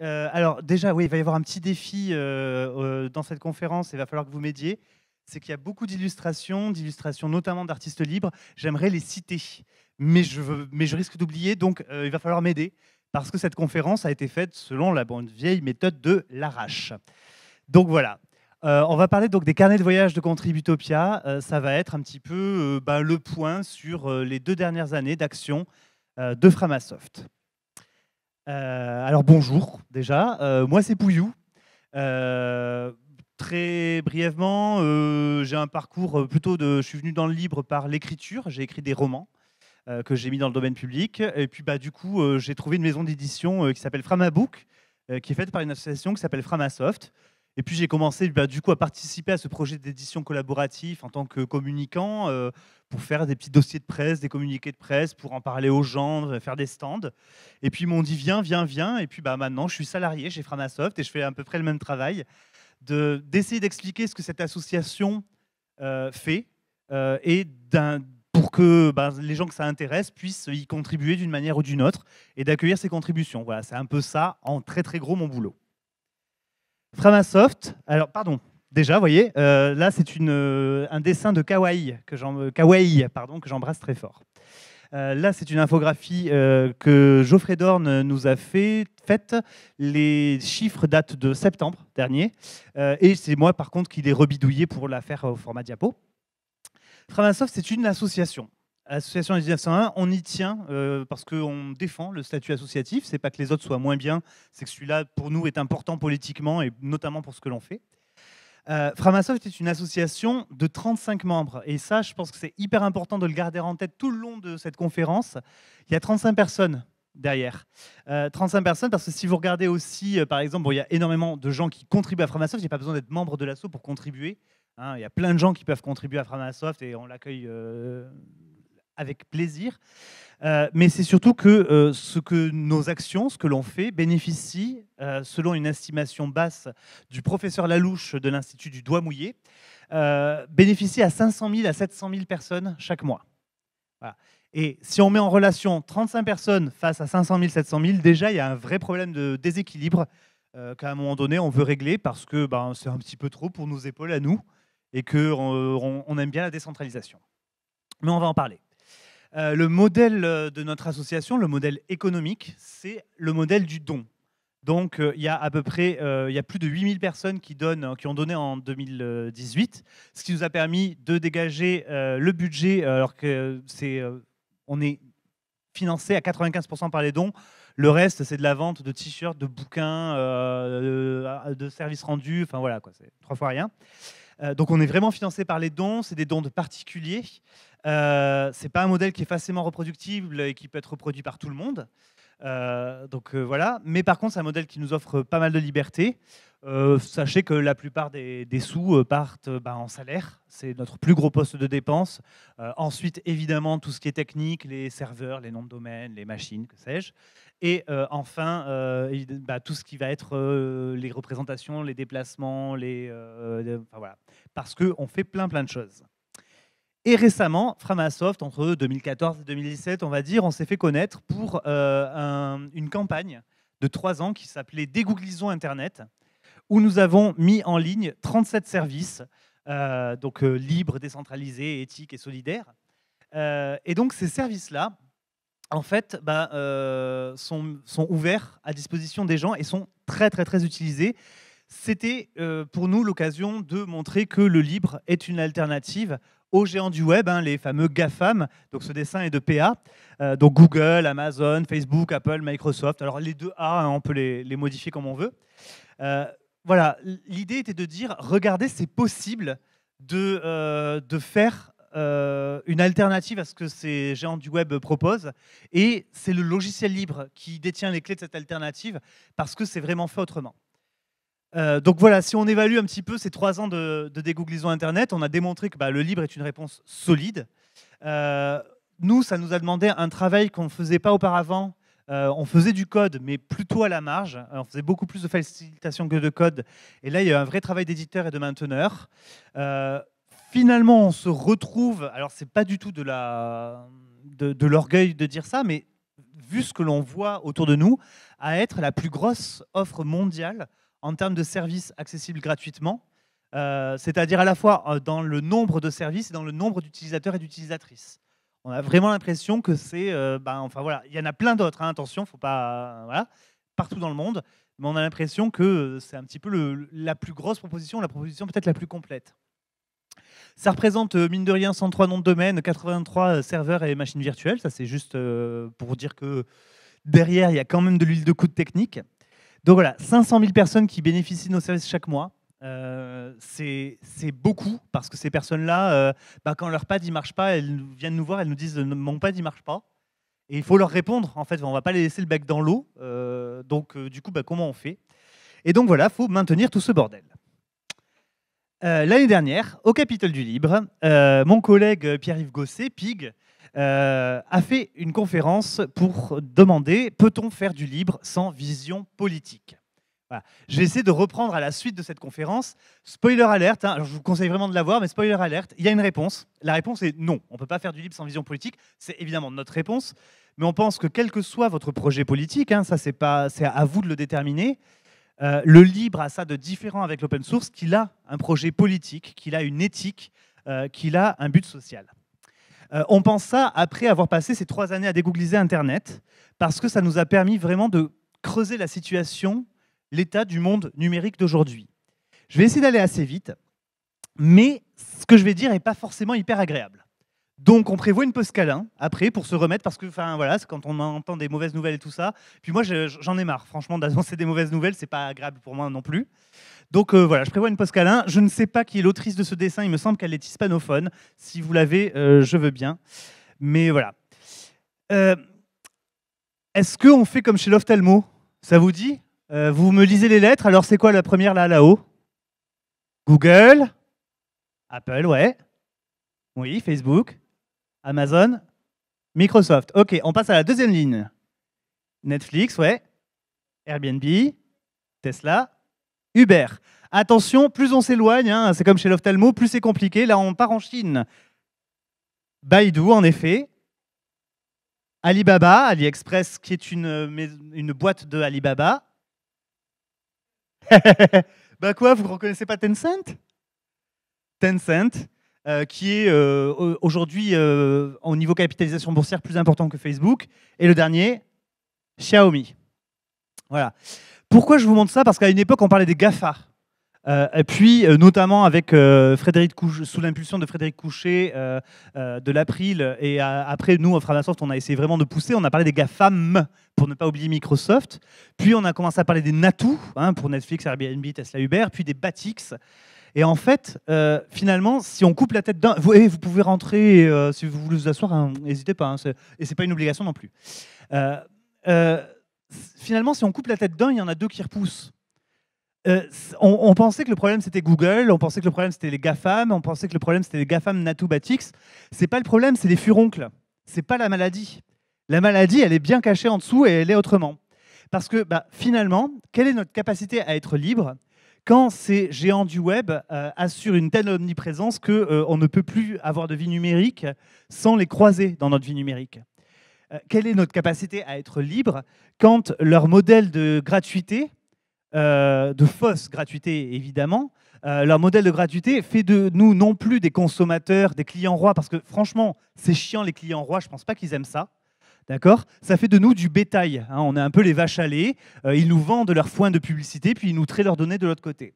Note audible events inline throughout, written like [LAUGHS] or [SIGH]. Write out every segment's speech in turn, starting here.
Euh, alors déjà, oui, il va y avoir un petit défi euh, euh, dans cette conférence, il va falloir que vous m'aidiez. C'est qu'il y a beaucoup d'illustrations, d'illustrations notamment d'artistes libres. J'aimerais les citer, mais je, veux, mais je risque d'oublier, donc il va falloir m'aider, parce que cette conférence a été faite selon la bonne vieille méthode de l'arrache. Donc voilà. on va parler donc des carnets de voyage de Contributopia. ça va être un petit peu ben, le point sur les deux dernières années d'action de Framasoft. Euh, alors bonjour déjà, euh, moi c'est Pouillou. Euh, très brièvement, j'ai un parcours plutôt de... Je suis venu dans le libre par l'écriture, j'ai écrit des romans que j'ai mis dans le domaine public. Et puis bah, du coup, j'ai trouvé une maison d'édition qui s'appelle Framabook, qui est faite par une association qui s'appelle Framasoft. Et puis j'ai commencé bah, du coup à participer à ce projet d'édition collaboratif en tant que communicant euh, pour faire des petits dossiers de presse, des communiqués de presse, pour en parler aux gens, faire des stands. Et puis ils m'ont dit viens, viens, viens. Et puis bah, maintenant je suis salarié chez Framasoft et je fais à peu près le même travail d'essayer d'expliquer ce que cette association euh, fait euh, et pour que bah, les gens que ça intéresse puissent y contribuer d'une manière ou d'une autre et d'accueillir ces contributions. Voilà, c'est un peu ça en très très gros mon boulot. Framasoft, alors pardon, déjà, vous voyez, euh, là c'est euh, un dessin de Kawaii que j'embrasse très fort. Euh, là, c'est une infographie que Geoffrey Dorn nous a fait, faite. Les chiffres datent de septembre dernier. et c'est moi, par contre, qui l'ai rebidouillé pour la faire au format diapo. Framasoft, c'est une association. Association 1901, on y tient euh, parce qu'on défend le statut associatif. C'est pas que les autres soient moins bien, c'est que celui-là, pour nous, est important politiquement et notamment pour ce que l'on fait. Euh, Framasoft est une association de 35 membres. Et ça, je pense que c'est hyper important de le garder en tête tout le long de cette conférence. Il y a 35 personnes derrière. 35 euh, personnes, parce que si vous regardez aussi, par exemple, il y a énormément de gens qui contribuent à Framasoft. Il n'y a pas besoin d'être membre de l'asso pour contribuer. Hein. il y a plein de gens qui peuvent contribuer à Framasoft et on l'accueille avec plaisir. Euh, mais c'est surtout que euh, ce que nos actions, ce que l'on fait, bénéficie, euh, selon une estimation basse du professeur Lalouche de l'Institut du Doigt Mouillé, bénéficie à 500 000 à 700 000 personnes chaque mois. Et si on met en relation 35 personnes face à 500 000, 700 000, déjà il y a un vrai problème de déséquilibre qu'à un moment donné on veut régler parce que ben, c'est un petit peu trop pour nos épaules à nous et qu'on on aime bien la décentralisation. Mais on va en parler. Euh, le modèle euh, de notre association, le modèle économique, c'est le modèle du don. Donc, euh, il y a à peu près, il y a plus de 8000 personnes qui, donnent, qui ont donné en 2018, ce qui nous a permis de dégager le budget, alors que c'est, on est financé à 95% par les dons. Le reste, c'est de la vente de t-shirts, de bouquins, de, services rendus, enfin voilà, quoi, c'est trois fois rien. donc, on est vraiment financé par les dons, c'est des dons de particuliers. Euh, c'est pas un modèle qui est facilement reproductible et qui peut être reproduit par tout le monde. Euh, donc euh, voilà. Mais par contre, c'est un modèle qui nous offre pas mal de liberté. sachez que la plupart des, sous partent bah, en salaire. C'est notre plus gros poste de dépense. ensuite, évidemment, tout ce qui est technique, les serveurs, les noms de domaine, les machines, que sais-je. Et enfin, bah, tout ce qui va être les représentations, les déplacements, les, voilà. parce qu'on fait plein plein de choses. Et récemment, Framasoft, entre 2014 et 2017, on va dire, on s'est fait connaître pour euh, une campagne de trois ans qui s'appelait Dégooglisons Internet, où nous avons mis en ligne 37 services, euh, donc euh, libres, décentralisés, éthiques et solidaires. et donc ces services-là, en fait, bah, sont, sont, ouverts à disposition des gens et sont très très très utilisés. C'était pour nous l'occasion de montrer que le libre est une alternative aux géants du web, hein, les fameux GAFAM. Donc ce dessin est de PA. Euh, donc Google, Amazon, Facebook, Apple, Microsoft. Alors les deux A, hein, on peut les, modifier comme on veut. Euh, voilà, l'idée était de dire, regardez, c'est possible de, euh, de faire une alternative à ce que ces géants du web proposent. Et c'est le logiciel libre qui détient les clés de cette alternative parce que c'est vraiment fait autrement. Euh, donc voilà, si on évalue un petit peu ces trois ans de, de Internet, on a démontré que bah, le libre est une réponse solide. Euh, nous, ça nous a demandé un travail qu'on ne faisait pas auparavant. Euh, on faisait du code, mais plutôt à la marge. On faisait beaucoup plus de facilitation que de code. Et là, il y a un vrai travail d'éditeur et de mainteneur. finalement, on se retrouve. Alors, c'est pas du tout de l'orgueil de, de dire ça, mais vu ce que l'on voit autour de nous, à être la plus grosse offre mondiale en termes de services accessibles gratuitement, euh, c'est-à-dire à la fois euh, dans le nombre de services et dans le nombre d'utilisateurs et d'utilisatrices. On a vraiment l'impression que c'est, euh, ben, enfin voilà, il y en a plein d'autres. Hein, attention, faut pas, voilà, partout dans le monde, mais on a l'impression que c'est un petit peu la plus grosse proposition, la proposition peut-être la plus complète. Ça représente, mine de rien, 103 noms de domaine, 83 serveurs et machines virtuelles. Ça, c'est juste pour dire que derrière, il y a quand même de l'huile de coude technique. Donc voilà, 500 000 personnes qui bénéficient de nos services chaque mois. Euh, c'est beaucoup parce que ces personnes-là, euh, bah, quand leur pad ne marche pas, elles viennent nous voir, elles nous disent mon pad ne marche pas. Et il faut leur répondre. En fait, on ne va pas les laisser le bec dans l'eau. Euh, donc, du coup, bah, comment on fait? Et donc voilà, il faut maintenir tout ce bordel. L'année dernière, au Capitole du Libre, mon collègue Pierre-Yves Gosset, PIG, a fait une conférence pour demander peut-on faire du libre sans vision politique? Je vais essayer de reprendre à la suite de cette conférence. Spoiler alerte, hein, je vous conseille vraiment de la voir, mais spoiler alerte, il y a une réponse. La réponse est non, on ne peut pas faire du libre sans vision politique. C'est évidemment notre réponse, mais on pense que quel que soit votre projet politique, hein, ça c'est pas, c'est à vous de le déterminer. Euh, le libre a ça de différent avec l'open source, qu'il a un projet politique, qu'il a une éthique, euh, qu'il a un but social. Euh, on pense ça après avoir passé ces trois années à dégoogliser Internet, parce que ça nous a permis vraiment de creuser la situation l'état du monde numérique d'aujourd'hui. Je vais essayer d'aller assez vite, mais ce que je vais dire n'est pas forcément hyper agréable. Donc on prévoit une pause câlin après pour se remettre parce que enfin voilà, quand on entend des mauvaises nouvelles et tout ça. Puis moi j'en ai marre franchement d'annoncer des mauvaises nouvelles, c'est pas agréable pour moi non plus. Donc euh, voilà, je prévois une pause câlin. Je ne sais pas qui est l'autrice de ce dessin, il me semble qu'elle est hispanophone. Si vous l'avez, euh, je veux bien. Mais voilà. Euh, est-ce qu'on fait comme chez Loftalmo Ça vous dit? Vous me lisez les lettres, alors c'est quoi la première là, là-haut? Google? Apple, ouais. Oui, Facebook Amazon Microsoft. Ok, on passe à la deuxième ligne. Netflix, ouais. Airbnb Tesla Uber. Attention, plus on s'éloigne, hein, c'est comme chez l'ophtalmo, plus c'est compliqué. Là, on part en Chine. Baidu, en effet. Alibaba, AliExpress, qui est une, une boîte de Alibaba. [LAUGHS] bah quoi, vous ne reconnaissez pas Tencent? Tencent, euh, qui est euh, aujourd'hui euh, au niveau capitalisation boursière plus important que Facebook. Et le dernier, Xiaomi. Voilà. Pourquoi je vous montre ça? Parce qu'à une époque, on parlait des GAFA. Et puis, notamment avec Frédéric sous l'impulsion de Frédéric Couchet de l'April, et après, nous, au Framasoft, on a essayé vraiment de pousser. On a parlé des GAFAM, pour ne pas oublier Microsoft. Puis, on a commencé à parler des NATU, hein, pour Netflix, Airbnb, Tesla, Uber, puis des BATIX. Et en fait, finalement, si on coupe la tête d'un... Vous, vous pouvez rentrer, si vous voulez vous asseoir, hein, n'hésitez pas, hein, et c'est pas une obligation non plus. finalement, si on coupe la tête d'un, il y en a deux qui repoussent. Euh, on, pensait que le problème c'était Google, on pensait que le problème c'était les GAFAM, on pensait que le problème c'était les GAFAM Natubatix. C'est pas le problème, c'est les furoncles. C'est pas la maladie. La maladie, elle est bien cachée en dessous et elle est autrement. Parce que bah, finalement, quelle est notre capacité à être libre? Quand ces géants du web euh, assurent une telle omniprésence qu'on euh, ne peut plus avoir de vie numérique sans les croiser dans notre vie numérique Quelle est notre capacité à être libre quand leur modèle de gratuité euh, de fausse gratuité, évidemment. Euh, leur modèle de gratuité fait de nous non plus des consommateurs, des clients rois, parce que franchement, c'est chiant les clients rois, je ne pense pas qu'ils aiment ça. D'accord? Ça fait de nous du bétail. Hein. on est un peu les vaches à lait. Euh, ils nous vendent leur foin de publicité, puis ils nous traitent leurs données de l'autre côté.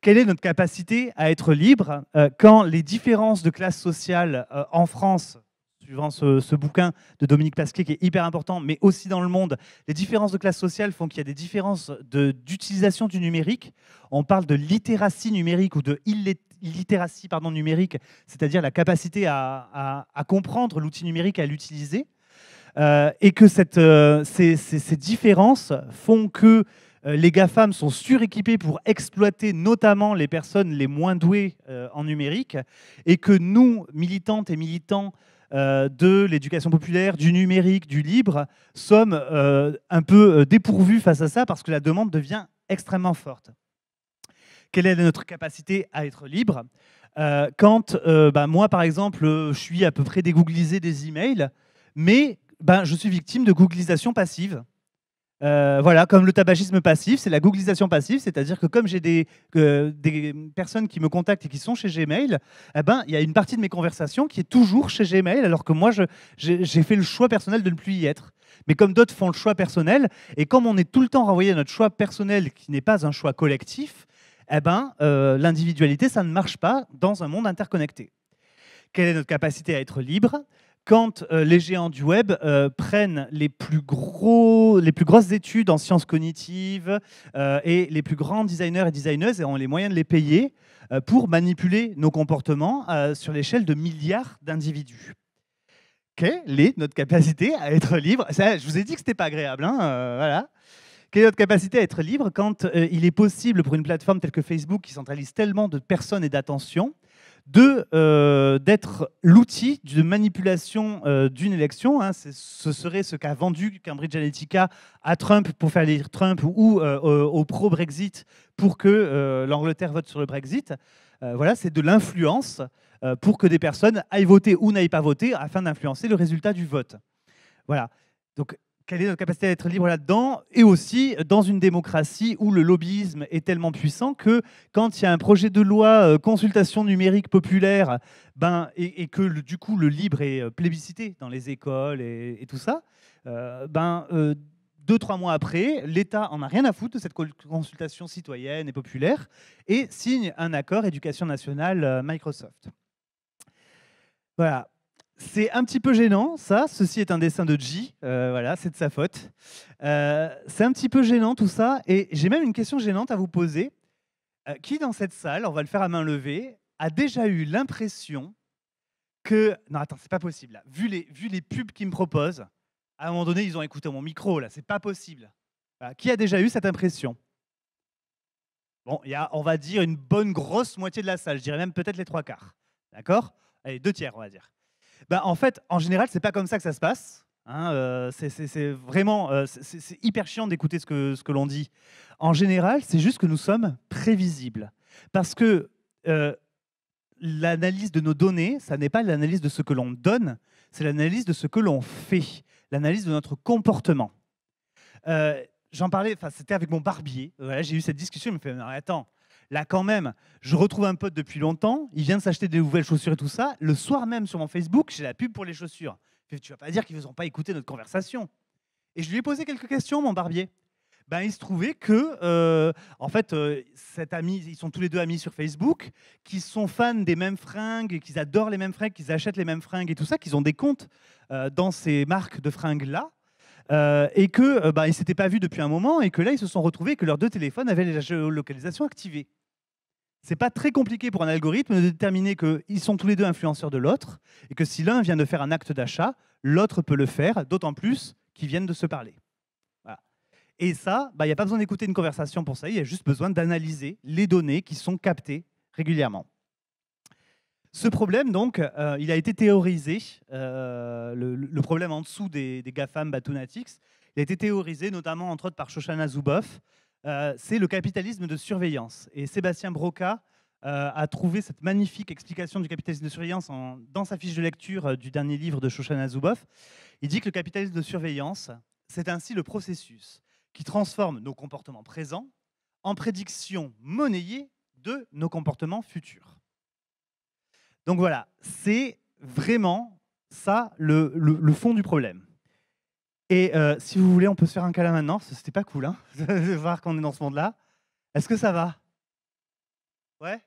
Quelle est notre capacité à être libre quand les différences de classe sociale en France suivant ce, bouquin de Dominique Pasquier qui est hyper important, mais aussi dans le monde, les différences de classe sociale font qu'il y a des différences d'utilisation du numérique? On parle de littératie numérique ou de pardon, numérique, c'est-à-dire la capacité à, comprendre l'outil numérique à l'utiliser? Euh, et que cette, euh, ces, ces, différences font que euh, les GAFAM sont suréquipés pour exploiter notamment les personnes les moins douées en numérique, et que nous, militantes et militants, de l'éducation populaire, du numérique, du libre, sommes un peu dépourvus face à ça parce que la demande devient extrêmement forte. Quelle est notre capacité à être libre? Quand bah, moi, par exemple, je suis à peu près dégooglisé des emails, mais ben, je suis victime de googlisation passive. Euh, voilà, comme le tabagisme passif, c'est la googlisation passive, c'est-à-dire que comme j'ai des, personnes qui me contactent et qui sont chez Gmail, eh ben, il y a une partie de mes conversations qui est toujours chez Gmail, alors que moi, j'ai fait le choix personnel de ne plus y être. Mais comme d'autres font le choix personnel, et comme on est tout le temps renvoyé à notre choix personnel qui n'est pas un choix collectif, eh ben, euh, l'individualité, ça ne marche pas dans un monde interconnecté. Quelle est notre capacité à être libre? Quand euh, les géants du web euh, prennent les plus, grosses études en sciences cognitives euh, et les plus grands designers et designeuses et ont les moyens de les payer pour manipuler nos comportements sur l'échelle de milliards d'individus. Quelle est notre capacité à être libre? Je vous ai dit que ce n'était pas agréable. Hein voilà. Quelle est notre capacité à être libre quand il est possible pour une plateforme telle que Facebook, qui centralise tellement de personnes et d'attention, de euh, d'être l'outil de manipulation euh, d'une élection. Hein. ce serait ce qu'a vendu Cambridge Analytica à Trump pour faire élire Trump ou euh, au pro-Brexit pour que l'Angleterre vote sur le Brexit. voilà, c'est de l'influence pour que des personnes aillent voter ou n'aillent pas voter afin d'influencer le résultat du vote. Voilà. Donc quelle est notre capacité à être libre là-dedans Et aussi dans une démocratie où le lobbyisme est tellement puissant que quand il y a un projet de loi euh, consultation numérique populaire, ben, et, que du coup le libre est euh, plébiscité dans les écoles et, tout ça, euh, ben, deux, trois mois après, l'État en a rien à foutre de cette consultation citoyenne et populaire et signe un accord éducation nationale Microsoft. Voilà. C'est un petit peu gênant, ça. Ceci est un dessin de G. Euh, voilà, c'est de sa faute. Euh, c'est un petit peu gênant tout ça. Et j'ai même une question gênante à vous poser. Euh, qui dans cette salle, on va le faire à main levée, a déjà eu l'impression que. Non, attends, c'est pas possible. Vu, les, vu les pubs qu'ils me proposent, à un moment donné, ils ont écouté mon micro. Là, c'est pas possible. Qui a déjà eu cette impression? Bon, il y a, on va dire, une bonne grosse moitié de la salle. Je dirais même peut-être les trois quarts. D'accord? Allez, deux tiers, on va dire. Bah, en fait, en général, c'est pas comme ça que ça se passe. Hein, euh, c'est vraiment euh, c'est hyper chiant d'écouter ce que, ce que l'on dit. En général, c'est juste que nous sommes prévisibles. Parce que euh, l'analyse de nos données, ça n'est pas l'analyse de ce que l'on donne, c'est l'analyse de ce que l'on fait, l'analyse de notre comportement. J'en parlais, c'était avec mon barbier. J'ai eu cette discussion, il me fait Attends, Là, quand même, je retrouve un pote depuis longtemps, il vient de s'acheter des nouvelles chaussures et tout ça. Le soir même, sur mon Facebook, j'ai la pub pour les chaussures. Tu vas pas dire qu'ils ne ont pas écouté notre conversation. Et je lui ai posé quelques questions, mon barbier. Ben, il se trouvait que, euh, en fait, euh, cet ami, ils sont tous les deux amis sur Facebook, qui sont fans des mêmes fringues, qu'ils adorent les mêmes fringues, qu'ils achètent les mêmes fringues et tout ça, qu'ils ont des comptes euh, dans ces marques de fringues-là. Et que ben, ils s'étaient pas vus depuis un moment et que là ils se sont retrouvés et que leurs deux téléphones avaient la géolocalisation activée. C'est pas très compliqué pour un algorithme de déterminer qu'ils sont tous les deux influenceurs de l'autre et que si l'un vient de faire un acte d'achat, l'autre peut le faire, d'autant plus qu'ils viennent de se parler. Et ça, bah, il n'y a pas besoin d'écouter une conversation pour ça, il y a juste besoin d'analyser les données qui sont captées régulièrement. Ce problème, donc, euh, il a été théorisé, euh, le, problème en dessous des, GAFAM Batunatics, il a été théorisé notamment, entre autres, par Shoshana Zuboff, euh, c'est le capitalisme de surveillance. Et Sébastien Broca a trouvé cette magnifique explication du capitalisme de surveillance dans sa fiche de lecture du dernier livre de Shoshana Zuboff. Il dit que le capitalisme de surveillance, c'est ainsi le processus qui transforme nos comportements présents en prédiction monnayée de nos comportements futurs. Donc voilà, c'est vraiment ça le fond du problème. Et euh, si vous voulez, on peut se faire un câlin maintenant. C'était pas cool, hein, [LAUGHS] de voir qu'on est dans ce monde-là. Est-ce que ça va? Ouais?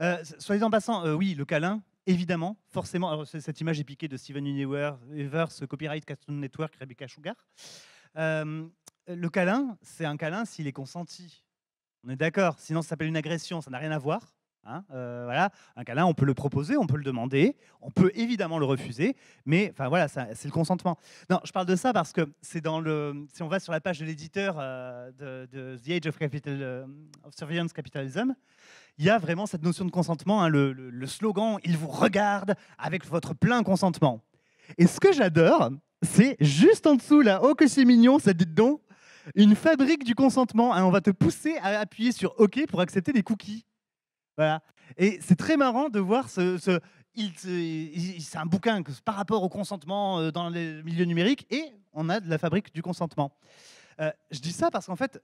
Euh, Soyez en passant, euh, oui, le câlin, évidemment, forcément. Cette image est piquée de Steven Universe, Copyright Cartoon Network, Rebecca Sugar. le câlin, c'est un câlin s'il est consenti. On est d'accord, sinon ça s'appelle une agression, ça n'a rien à voir. Hein, euh, voilà, un câlin, on peut le proposer, on peut le demander, on peut évidemment le refuser, mais enfin voilà, c'est le consentement. Non, je parle de ça parce que c'est dans le, si on va sur la page de l'éditeur euh, de, The Age of, Capital, euh, of, Surveillance Capitalism, il y a vraiment cette notion de consentement, hein, le, slogan "Il vous regarde avec votre plein consentement". Et ce que j'adore, c'est juste en dessous là, oh que c'est mignon, ça dit donc, une fabrique du consentement. Hein, on va te pousser à appuyer sur OK pour accepter des cookies. Et c'est très marrant de voir ce, c'est un bouquin par rapport au consentement dans les milieux numériques et on a de la fabrique du consentement. je dis ça parce qu'en fait,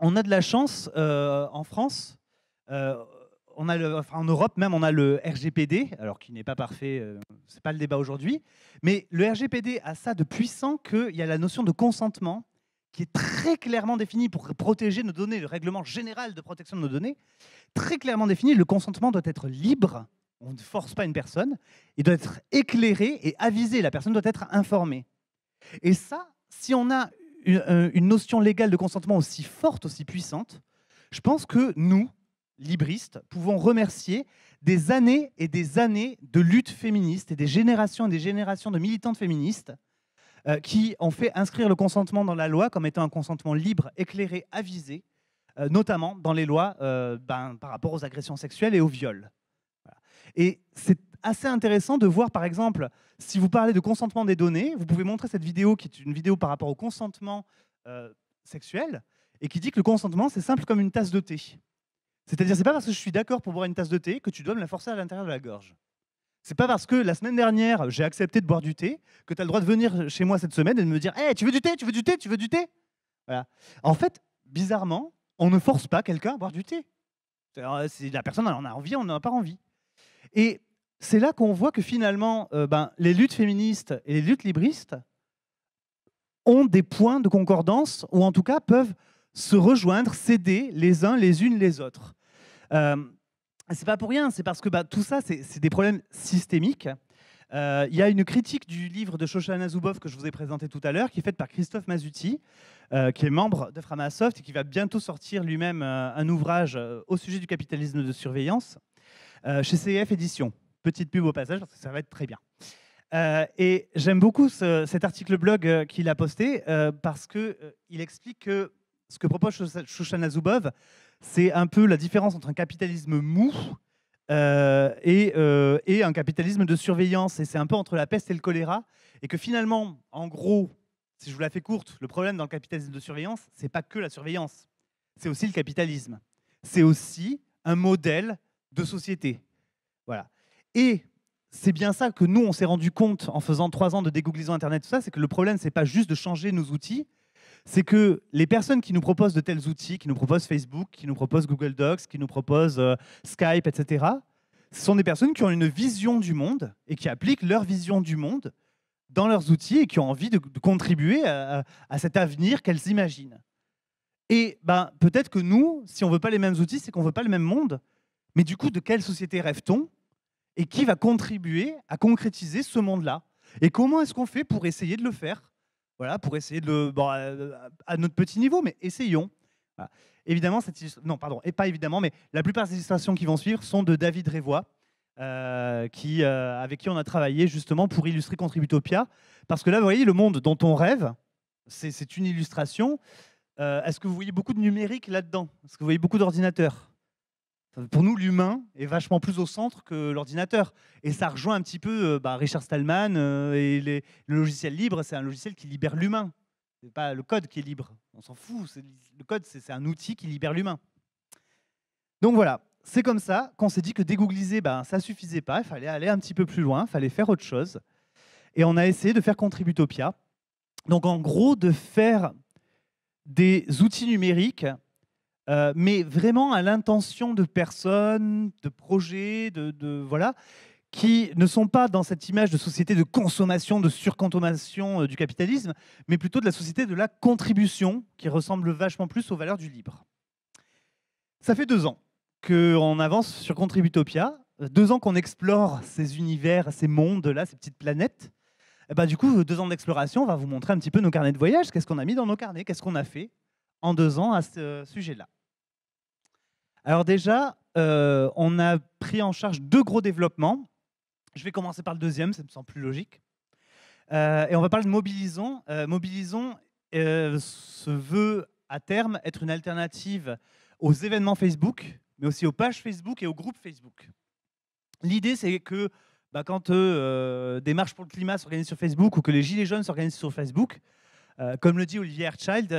on a de la chance en France en Europe même, on a le RGPD, alors qui n'est pas parfait, euh, c'est pas le débat aujourd'hui, mais le RGPD a ça de puissant qu'il y a la notion de consentement qui est très clairement définie pour protéger nos données, le règlement général de protection de nos données, très clairement défini, le consentement doit être libre, on ne force pas une personne, il doit être éclairé et avisé, la personne doit être informée. Et ça, si on a euh, une notion légale de consentement aussi forte, aussi puissante, je pense que nous, libristes, pouvons remercier des années et des années de lutte féministe et des générations et des générations de militantes féministes euh, qui ont fait inscrire le consentement dans la loi comme étant un consentement libre, éclairé, avisé, euh, notamment dans les lois euh, ben, par rapport aux agressions sexuelles et aux viols. Et c'est assez intéressant de voir, par exemple, si vous parlez de consentement des données, vous pouvez montrer cette vidéo qui est une vidéo par rapport au consentement sexuel et qui dit que le consentement, c'est simple comme une tasse de thé. C'est-à-dire, c'est pas parce que je suis d'accord pour boire une tasse de thé que tu dois me la forcer à l'intérieur de la gorge. C'est pas parce que la semaine dernière, j'ai accepté de boire du thé que tu as le droit de venir chez moi cette semaine et de me dire hey, tu veux du thé Tu veux du thé Tu veux du thé? Voilà. En fait, bizarrement, on ne force pas quelqu'un à boire du thé. Si la personne en a envie, on n'en a pas envie. Et c'est là qu'on voit que finalement, euh, ben, les luttes féministes et les luttes libristes ont des points de concordance, ou en tout cas peuvent se rejoindre, s'aider les uns les unes les autres. Euh, c'est pas pour rien, c'est parce que bah, tout ça, c'est des problèmes systémiques. Euh, il y a une critique du livre de Shoshana Zuboff que je vous ai présenté tout à l'heure, qui est faite par Christophe Mazuti, euh, qui est membre de Framasoft et qui va bientôt sortir lui-même euh, un ouvrage au sujet du capitalisme de surveillance chez CF Éditions. Petite pub au passage, parce que ça va être très bien. et j'aime beaucoup cet article blog qu'il a posté parce qu'il explique que ce que propose Shoshana Zuboff, c'est un peu la différence entre un capitalisme mou euh, euh, et, un capitalisme de surveillance. Et c'est un peu entre la peste et le choléra. Et que finalement, en gros, si je vous la fais courte, le problème dans le capitalisme de surveillance, c'est pas que la surveillance. C'est aussi le capitalisme. C'est aussi un modèle de société. Voilà. Et c'est bien ça que nous, on s'est rendu compte en faisant trois ans de dégooglisant Internet, tout ça, c'est que le problème, c'est pas juste de changer nos outils, c'est que les personnes qui nous proposent de tels outils, qui nous proposent Facebook, qui nous proposent Google Docs, qui nous proposent euh, Skype, etc., ce sont des personnes qui ont une vision du monde et qui appliquent leur vision du monde dans leurs outils et qui ont envie de, contribuer à, cet avenir qu'elles imaginent. Et ben, peut-être que nous, si on ne veut pas les mêmes outils, c'est qu'on ne veut pas le même monde. Mais du coup, de quelle société rêve-t-on Et qui va contribuer à concrétiser ce monde-là? Et comment est-ce qu'on fait pour essayer de le faire? Voilà, pour essayer de bon, à notre petit niveau, mais essayons. Évidemment, cette non, pardon, et pas évidemment, mais la plupart des illustrations qui vont suivre sont de David Révois, euh, qui, euh, avec qui on a travaillé justement pour illustrer Contributopia. Parce que là, vous voyez, le monde dont on rêve, c'est une illustration. Euh, est-ce que vous voyez beaucoup de numérique là-dedans? Est-ce que vous voyez beaucoup d'ordinateurs? Pour nous, l'humain est vachement plus au centre que l'ordinateur. Et ça rejoint un petit peu euh, bah, Richard Stallman euh, et les, le logiciel libre, c'est un logiciel qui libère l'humain. C'est pas le code qui est libre. On s'en fout. Le code, c'est un outil qui libère l'humain. Donc voilà, c'est comme ça qu'on s'est dit que dégoogliser, ben, ça suffisait pas. Il fallait aller un petit peu plus loin, il fallait faire autre chose. Et on a essayé de faire Contributopia. Donc en gros, de faire des outils numériques euh, mais vraiment à l'intention de personnes, de projets, de, voilà, qui ne sont pas dans cette image de société de consommation, de surconsommation euh, du capitalisme, mais plutôt de la société de la contribution, qui ressemble vachement plus aux valeurs du libre. Ça fait deux ans qu'on avance sur Contributopia, deux ans qu'on explore ces univers, ces mondes-là, ces petites planètes. Et bah, du coup, deux ans d'exploration, on va vous montrer un petit peu nos carnets de voyage, qu'est-ce qu'on a mis dans nos carnets, qu'est-ce qu'on a fait en deux ans à ce sujet-là? Alors déjà, euh, on a pris en charge deux gros développements. Je vais commencer par le deuxième, ça me semble plus logique. Euh, et on va parler de Mobilisons. Euh, Mobilisons se veut à terme être une alternative aux événements Facebook, mais aussi aux pages Facebook et aux groupes Facebook. L'idée, c'est que bah, quand des marches pour le climat s'organisent sur Facebook ou que les Gilets jaunes s'organisent sur Facebook, comme le dit Olivier Herchild,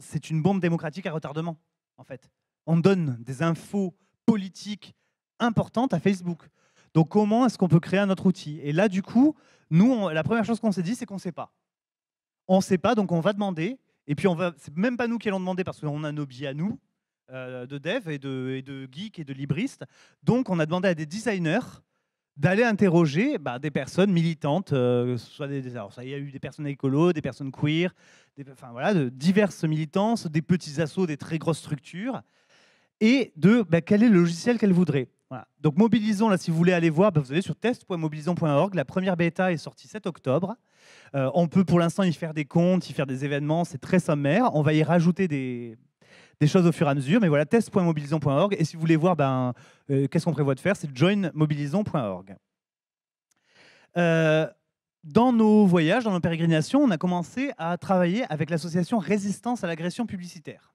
c'est une bombe démocratique à retardement, en fait on donne des infos politiques importantes à Facebook. Donc comment est-ce qu'on peut créer un autre outil? Et là, du coup, nous, la première chose qu'on s'est dit, c'est qu'on ne sait pas. On ne sait pas, donc on va demander. Et puis, on va, c'est même pas nous qui allons demander parce qu'on a nos billets à nous, euh, de dev et de, et de geeks et de libristes. Donc, on a demandé à des designers d'aller interroger bah, des personnes militantes, euh, soit des, ça, il y a eu des personnes écolos, des personnes queer, des, enfin voilà, de diverses militances, des petits assos, des très grosses structures, et de bah, quel est le logiciel qu'elles voudraient. Voilà. Donc mobilisons, là si vous voulez aller voir, bah, vous allez sur test.mobilisons.org, la première bêta est sortie 7 octobre. Euh, on peut pour l'instant y faire des comptes, y faire des événements, c'est très sommaire. On va y rajouter des, des choses au fur et à mesure. Mais voilà, test.mobilisons.org. Et si vous voulez voir ben, euh, qu'est-ce qu'on prévoit de faire, c'est joinmobilisons.org. Euh, dans nos voyages, dans nos pérégrinations, on a commencé à travailler avec l'association Résistance à l'agression publicitaire.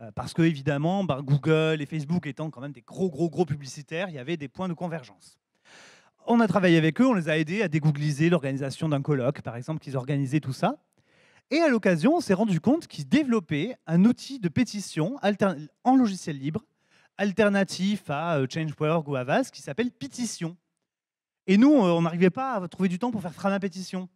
Euh, parce que, évidemment, ben, Google et Facebook étant quand même des gros, gros, gros publicitaires, il y avait des points de convergence. On a travaillé avec eux, on les a aidés à dégoogliser l'organisation d'un colloque, par exemple, qu'ils organisaient tout ça. Et à l'occasion, on s'est rendu compte qu'ils développaient un outil de pétition en logiciel libre, alternatif à euh, Change.org ou Avast, qui s'appelle Pétition. Et nous, euh, on n'arrivait pas à trouver du temps pour faire Frama Pétition.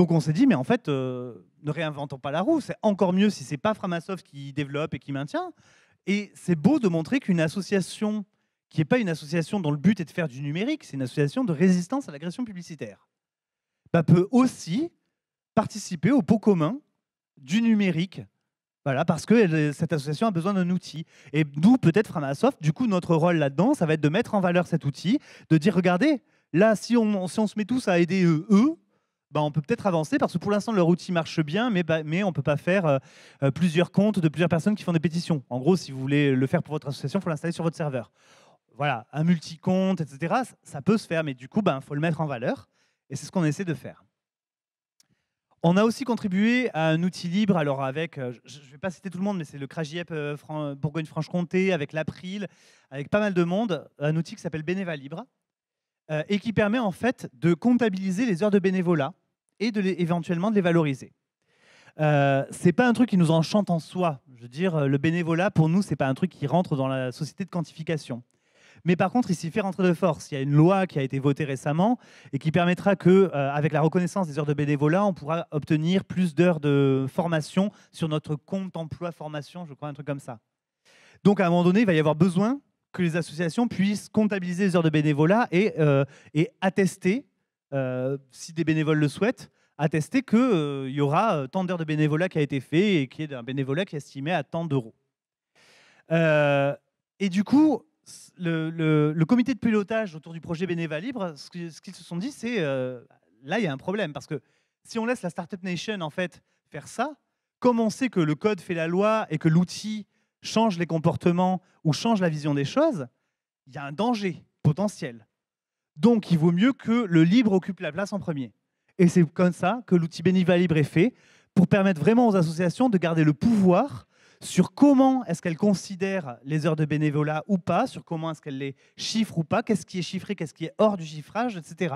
Donc on s'est dit, mais en fait, euh, ne réinventons pas la roue. C'est encore mieux si c'est pas Framasoft qui développe et qui maintient. Et c'est beau de montrer qu'une association qui n'est pas une association dont le but est de faire du numérique, c'est une association de résistance à l'agression publicitaire, bah, peut aussi participer au pot commun du numérique. Voilà, parce que cette association a besoin d'un outil. Et nous, peut-être Framasoft, du coup, notre rôle là-dedans, ça va être de mettre en valeur cet outil, de dire, regardez, là, si on, si on se met tous à aider eux, eux bah, on peut peut-être avancer parce que pour l'instant, leur outil marche bien, mais, bah, on ne peut pas faire euh, euh, plusieurs comptes de plusieurs personnes qui font des pétitions. En gros, si vous voulez le faire pour votre association, il faut l'installer sur votre serveur. Voilà, un multi-compte, etc., ça peut se faire, mais du coup, il ben, faut le mettre en valeur. Et c'est ce qu'on essaie de faire. On a aussi contribué à un outil libre, alors avec, euh, je ne vais pas citer tout le monde, mais c'est le euh, Bourgogne-Franche-Comté, avec l'April, avec pas mal de monde, un outil qui s'appelle Bénéva Libre, et qui permet en fait de comptabiliser les heures de bénévolat et éventuellement de les valoriser. Euh, c'est pas un truc qui nous enchante en soi. Je dire, le bénévolat, pour nous, c'est pas un truc qui rentre dans la société de quantification. Mais par contre, il s'y fait rentrer de force. Il y a une loi qui a été votée récemment et qui permettra que, euh, avec la reconnaissance des heures de bénévolat, on pourra obtenir plus d'heures de formation sur notre compte emploi formation, je crois, un truc comme ça. Donc, à un moment donné, il va y avoir besoin que les associations puissent comptabiliser les heures de bénévolat et, euh, et attester, si des bénévoles le souhaitent, attester qu'il y aura tant d'heures de bénévolat qui a été fait et qu'il y ait un bénévolat qui est estimé à tant d'euros. et du coup, le, comité de pilotage autour du projet Bénéva Libre, ce qu'ils se sont dit, c'est euh, là, il y a un problème. Parce que si on laisse la Startup Nation en fait faire ça, comme on sait que le code fait la loi et que l'outil change les comportements ou change la vision des choses, il y a un danger potentiel. Donc, il vaut mieux que le libre occupe la place en premier. Et c'est comme ça que l'outil Bénéva Libre est fait pour permettre vraiment aux associations de garder le pouvoir sur comment est-ce qu'elle considère les heures de bénévolat ou pas, sur comment est-ce qu'elle les chiffre ou pas, qu'est-ce qui est chiffré, qu'est-ce qui est hors du chiffrage, etc.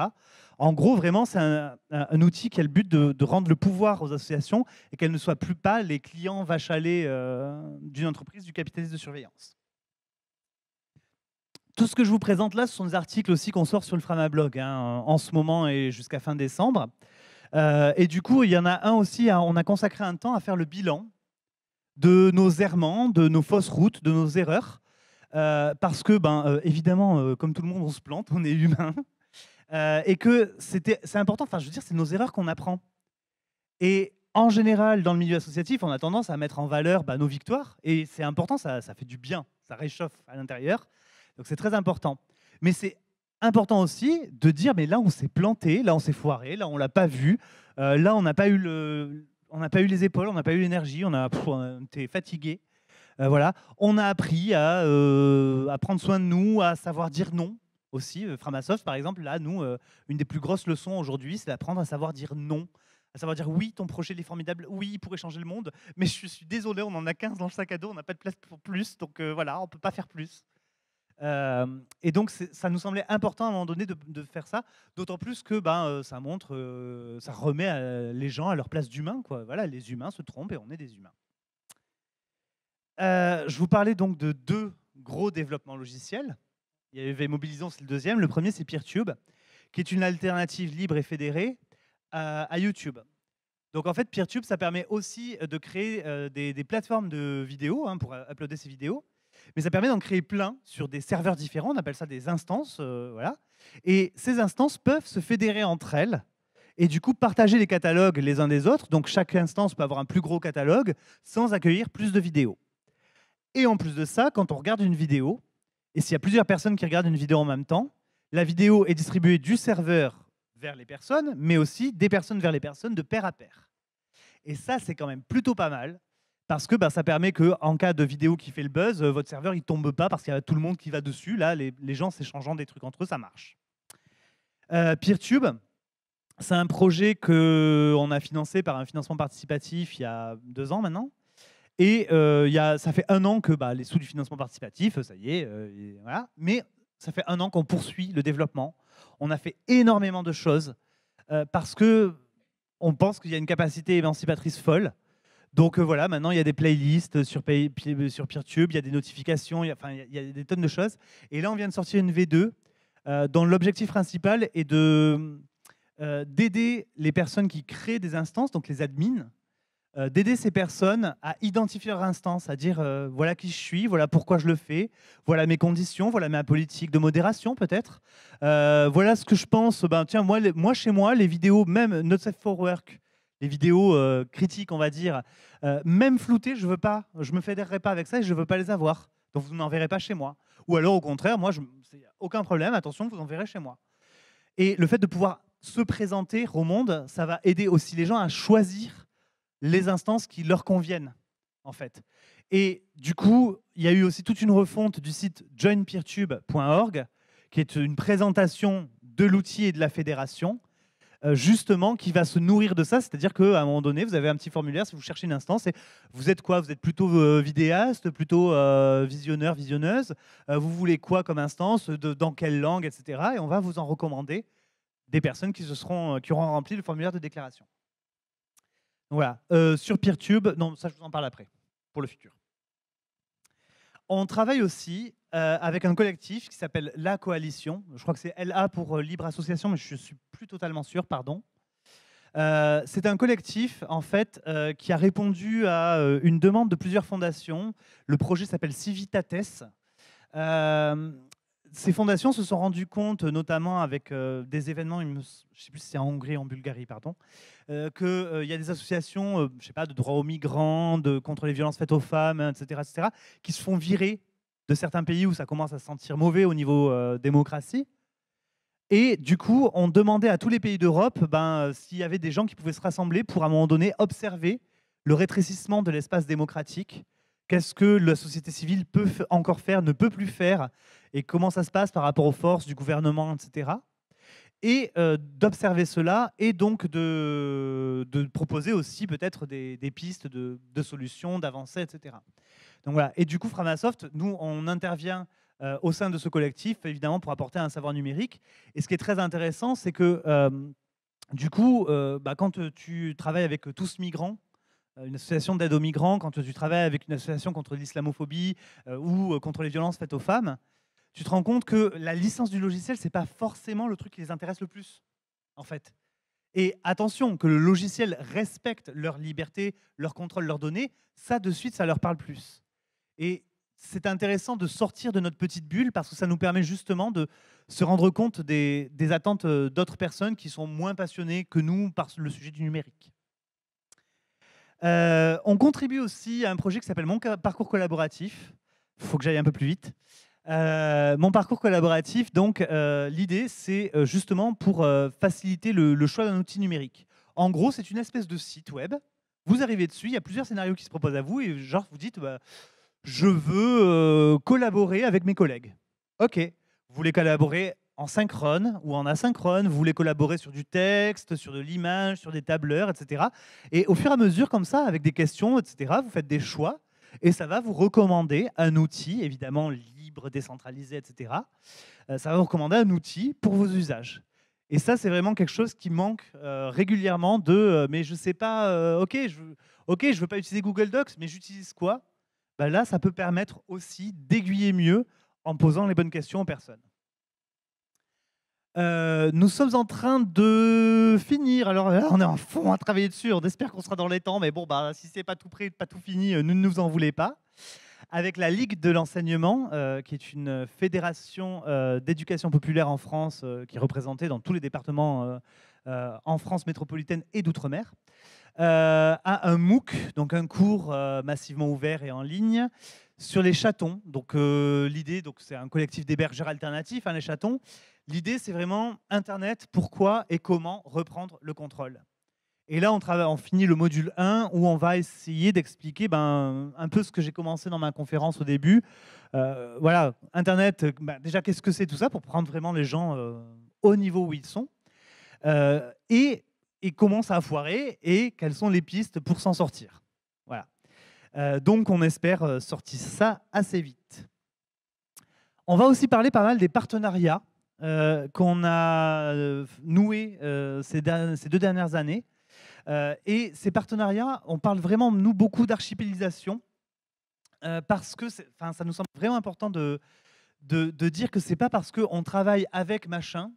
En gros, vraiment, c'est un, outil qui a le but de, rendre le pouvoir aux associations et qu'elles ne soient plus pas les clients vache à euh, d'une entreprise du capitalisme de surveillance. Tout ce que je vous présente là, ce sont des articles aussi qu'on sort sur le Framablog hein, en ce moment et jusqu'à fin décembre. Euh, et du coup, il y en a un aussi, on a consacré un temps à faire le bilan de nos errements, de nos fausses routes, de nos erreurs. Euh, parce que, ben, euh, évidemment, comme tout le monde, on se plante, on est humain. et que c'est important, enfin, je veux dire, c'est nos erreurs qu'on apprend. Et en général, dans le milieu associatif, on a tendance à mettre en valeur ben, nos victoires. Et c'est important, ça, ça fait du bien, ça réchauffe à l'intérieur. Donc c'est très important. Mais c'est important aussi de dire, mais là, on s'est planté, là, on s'est foiré, là, on l'a pas vu, là, on n'a pas eu le, on n'a pas eu les épaules, on n'a pas eu l'énergie, on a, été fatigué. Euh, voilà. On a appris euh, à, prendre soin de nous, à savoir dire non aussi. Euh, Framasoft, par exemple, là, nous, une des plus grosses leçons aujourd'hui, c'est d'apprendre à savoir dire non. À savoir dire oui, ton projet est formidable, oui, il pourrait changer le monde, mais je suis désolé, on en a 15 dans le sac à dos, on n'a pas de place pour plus, donc voilà, on ne peut pas faire plus. Euh, et donc, ça nous semblait important à un moment donné de, faire ça, d'autant plus que ben, euh, ça montre, euh, ça remet les gens à leur place d'humains. Voilà, les humains se trompent et on est des humains. je vous parlais donc de deux gros développements logiciels. Il y avait Mobilisons, c'est le deuxième. Le premier, c'est PeerTube, qui est une alternative libre et fédérée à, YouTube. Donc en fait, PeerTube, ça permet aussi de créer des, plateformes de vidéos hein, pour uploader ces vidéos. Mais ça permet d'en créer plein sur des serveurs différents, on appelle ça des instances. voilà. Et ces instances peuvent se fédérer entre elles et du coup partager les catalogues les uns des autres. Donc chaque instance peut avoir un plus gros catalogue sans accueillir plus de vidéos. Et en plus de ça, quand on regarde une vidéo, et s'il y a plusieurs personnes qui regardent une vidéo en même temps, la vidéo est distribuée du serveur vers les personnes, mais aussi des personnes vers les personnes de pair à pair. Et ça, c'est quand même plutôt pas mal, parce que bah, ça permet que en cas de vidéo qui fait le buzz, euh, votre serveur il tombe pas parce qu'il y a tout le monde qui va dessus. Là, les, gens s'échangeant des trucs entre eux, ça marche. Euh, PeerTube, c'est un projet qu'on a financé par un financement participatif il y a deux ans maintenant. Et euh, ça fait un an que bah, les sous du financement participatif, ça y est. Mais ça fait un an qu'on poursuit le développement. On a fait énormément de choses parce que on pense qu'il y a une capacité émancipatrice folle. Donc voilà, maintenant il y a des playlists sur, sur PeerTube, il y a des notifications, il y a, y a des tonnes de choses. Et là, on vient de sortir une V2 dont l'objectif principal est de euh, d'aider les personnes qui créent des instances, donc les admins, euh, d'aider ces personnes à identifier leur instance, à dire euh, voilà qui je suis, voilà pourquoi je le fais, voilà mes conditions, voilà ma politique de modération peut-être, voilà ce que je pense. Ben, tiens, moi, moi chez moi, les vidéos, même Not Safe for Work, les vidéos critiques, on va dire, même floutées, je veux pas, je me fédérerai pas avec ça et je veux pas les avoir. Donc vous n'en verrez pas chez moi. Ou alors au contraire, moi, je, aucun problème, attention, vous en verrez chez moi. Et le fait de pouvoir se présenter au monde, ça va aider aussi les gens à choisir les instances qui leur conviennent, en fait. Et du coup, il y a eu aussi toute une refonte du site joinpeertube.org, qui est une présentation de l'outil et de la fédération, euh, justement, qui va se nourrir de ça. C'est-à-dire qu'à un moment donné, vous avez un petit formulaire, si vous cherchez une instance, et vous êtes quoi? Vous êtes plutôt euh, vidéaste, plutôt euh, visionneur, visionneuse Vous voulez quoi comme instance? Dans quelle langue, etc. Et on va vous en recommander des personnes qui, se seront, euh, qui auront rempli le formulaire de déclaration. voilà. Euh, sur PeerTube, non, ça je vous en parle après, pour le futur. On travaille aussi euh, avec un collectif qui s'appelle La Coalition. Je crois que c'est LA pour Libre Association, mais je ne suis plus totalement sûr, pardon. c'est un collectif en fait qui a répondu à une demande de plusieurs fondations. Le projet s'appelle Civitates ces fondations se sont rendues compte, notamment avec euh, des événements, je ne sais plus si c'est en Hongrie ou en Bulgarie, pardon, euh, qu'il euh, y a des associations, je sais pas, de droits aux migrants, de, contre les violences faites aux femmes, etc., etc., qui se font virer de certains pays où ça commence à se sentir mauvais au niveau démocratie. Et du coup, on demandait à tous les pays d'Europe ben, s'il y avait des gens qui pouvaient se rassembler pour, à un moment donné, observer le rétrécissement de l'espace démocratique Qu'est-ce que la société civile peut encore faire, ne peut plus faire, et comment ça se passe par rapport aux forces du gouvernement, etc. Et euh, d'observer cela, et donc de, proposer aussi peut-être des, pistes de, solutions, d'avancées, etc. Et du coup, Framasoft, nous, on intervient euh, au sein de ce collectif, évidemment, pour apporter un savoir numérique. Et ce qui est très intéressant, c'est que, euh, du coup, bah, quand tu travailles avec tous migrants, euh, une association d'aide aux migrants, quand tu travailles avec une association contre l'islamophobie euh, ou euh, contre les violences faites aux femmes, tu te rends compte que la licence du logiciel, c'est pas forcément le truc qui les intéresse le plus, en fait. Et attention, que le logiciel respecte leur liberté, leur contrôle, leurs données, ça de suite, ça leur parle plus. Et c'est intéressant de sortir de notre petite bulle parce que ça nous permet justement de se rendre compte des attentes d'autres personnes qui sont moins passionnées que nous par le sujet du numérique. Euh, on contribue aussi à un projet qui s'appelle Mon parcours collaboratif. Il faut que j'aille un peu plus vite. Euh, mon parcours collaboratif, donc euh, l'idée, c'est justement pour faciliter le, choix d'un outil numérique. En gros, c'est une espèce de site web. Vous arrivez dessus, il y a plusieurs scénarios qui se proposent à vous, et genre vous dites, bah, je veux collaborer avec mes collègues. Ok, vous voulez collaborer en synchrone ou en asynchrone, vous voulez collaborer sur du texte, sur de l'image, sur des tableurs, etc. Et au fur et à mesure, comme ça, avec des questions, etc., vous faites des choix et ça va vous recommander un outil, évidemment libre, décentralisé, etc. Euh, ça va vous recommander un outil pour vos usages. Et ça, c'est vraiment quelque chose qui manque euh, régulièrement de euh, mais je sais pas, ok, je veux, ok, je veux pas utiliser Google Docs, mais j'utilise quoi? Ben Là, ça peut permettre aussi d'aiguiller mieux en posant les bonnes questions aux personnes. Euh, nous sommes en train de finir. Alors là, on est en fond à travailler dessus. On espère qu'on sera dans les temps, mais bon, bah, si c'est pas tout prêt, pas tout fini, euh, ne nous en voulez pas. Avec la Ligue de l'enseignement, euh, qui est une fédération d'éducation populaire en France, qui est représentée dans tous les départements en France métropolitaine et d'outre-mer, a un MOOC, donc un cours massivement ouvert et en ligne, sur les chatons. Donc l'idée, donc c'est un collectif d'hébergeurs alternatifs, hein, les chatons. L'idée, c'est vraiment Internet, pourquoi et comment reprendre le contrôle. Et là, on, on finit le module 1 où on va essayer d'expliquer ben, un peu ce que j'ai commencé dans ma conférence au début. Euh, voilà, Internet, ben, déjà, qu'est-ce que c'est tout ça pour prendre vraiment les gens euh, au niveau où ils sont euh, et, comment ça a foiré et quelles sont les pistes pour s'en sortir. Voilà. donc, on espère sortir ça assez vite. On va aussi parler pas mal des partenariats euh, qu'on a euh, noué euh, ces, deux dernières années. et ces partenariats, on parle vraiment, nous, beaucoup d'archipélisation, parce que ça nous semble vraiment important de, de, dire que c'est pas parce qu'on travaille avec machin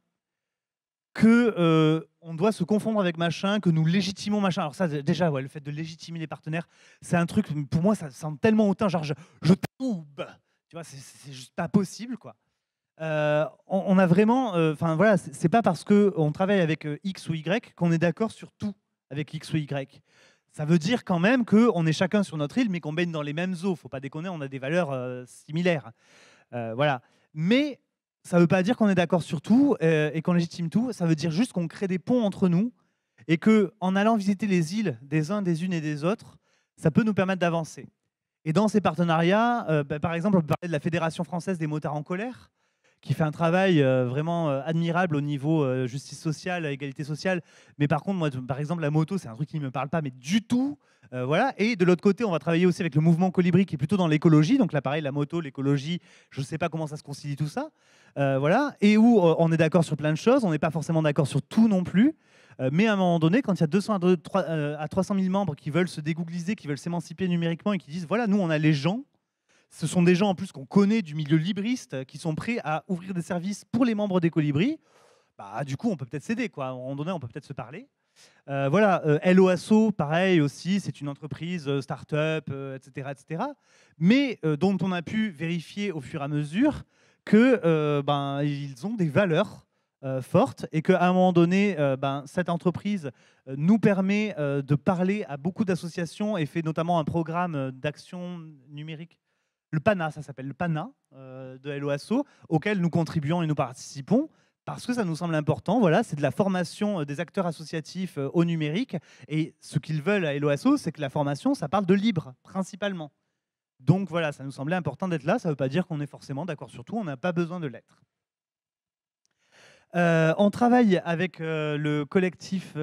que on doit se confondre avec machin, que nous légitimons machin. Alors ça, déjà, le fait de légitimer les partenaires, c'est un truc, pour moi, ça sent tellement hautain, genre je, je Tu vois, c'est juste pas possible, quoi. Euh, on, a vraiment, euh, enfin voilà, c'est pas parce qu'on travaille avec euh, X ou Y qu'on est d'accord sur tout avec X ou Y. Ça veut dire quand même qu'on est chacun sur notre île, mais qu'on baigne dans les mêmes eaux. Faut pas déconner, on a des valeurs similaires. voilà. Mais ça veut pas dire qu'on est d'accord sur tout et qu'on légitime tout. Ça veut dire juste qu'on crée des ponts entre nous et que, en allant visiter les îles des uns, des unes et des autres, ça peut nous permettre d'avancer. Et dans ces partenariats, bah, par exemple, on peut parler de la Fédération française des motards en colère, qui fait un travail euh, vraiment euh, admirable au niveau euh, justice sociale, égalité sociale. Mais par contre, moi, par exemple, la moto, c'est un truc qui ne me parle pas, mais du tout. voilà. Et de l'autre côté, on va travailler aussi avec le mouvement Colibri, qui est plutôt dans l'écologie. Donc là, pareil, la moto, l'écologie, je ne sais pas comment ça se concilie tout ça. voilà. Et où on est d'accord sur plein de choses, on n'est pas forcément d'accord sur tout non plus. mais à un moment donné, quand il y a 200 à 300 000 membres qui veulent se dégoogliser, qui veulent s'émanciper numériquement et qui disent voilà, nous, on a les gens ce sont des gens en plus qu'on connaît du milieu libriste qui sont prêts à ouvrir des services pour les membres des colibris. Bah, du coup, on peut peut-être s'aider. Quoi. À un moment donné, on peut peut-être se parler. Euh, voilà, euh, LOASO, pareil aussi, c'est une entreprise euh, start-up, etc., etc. Mais dont on a pu vérifier au fur et à mesure que ben, ont des valeurs fortes et qu'à un moment donné, ben, cette entreprise nous permet de parler à beaucoup d'associations et fait notamment un programme d'action numérique le PANA, ça s'appelle le PANA euh, de LOASO, auquel nous contribuons et nous participons parce que ça nous semble important. Voilà, c'est de la formation euh, des acteurs associatifs euh, au numérique. Et ce qu'ils veulent à LOASO, c'est que la formation, ça parle de libre, principalement. Donc voilà, ça nous semblait important d'être là. Ça ne veut pas dire qu'on est forcément d'accord sur tout. On n'a pas besoin de l'être. on travaille avec le collectif,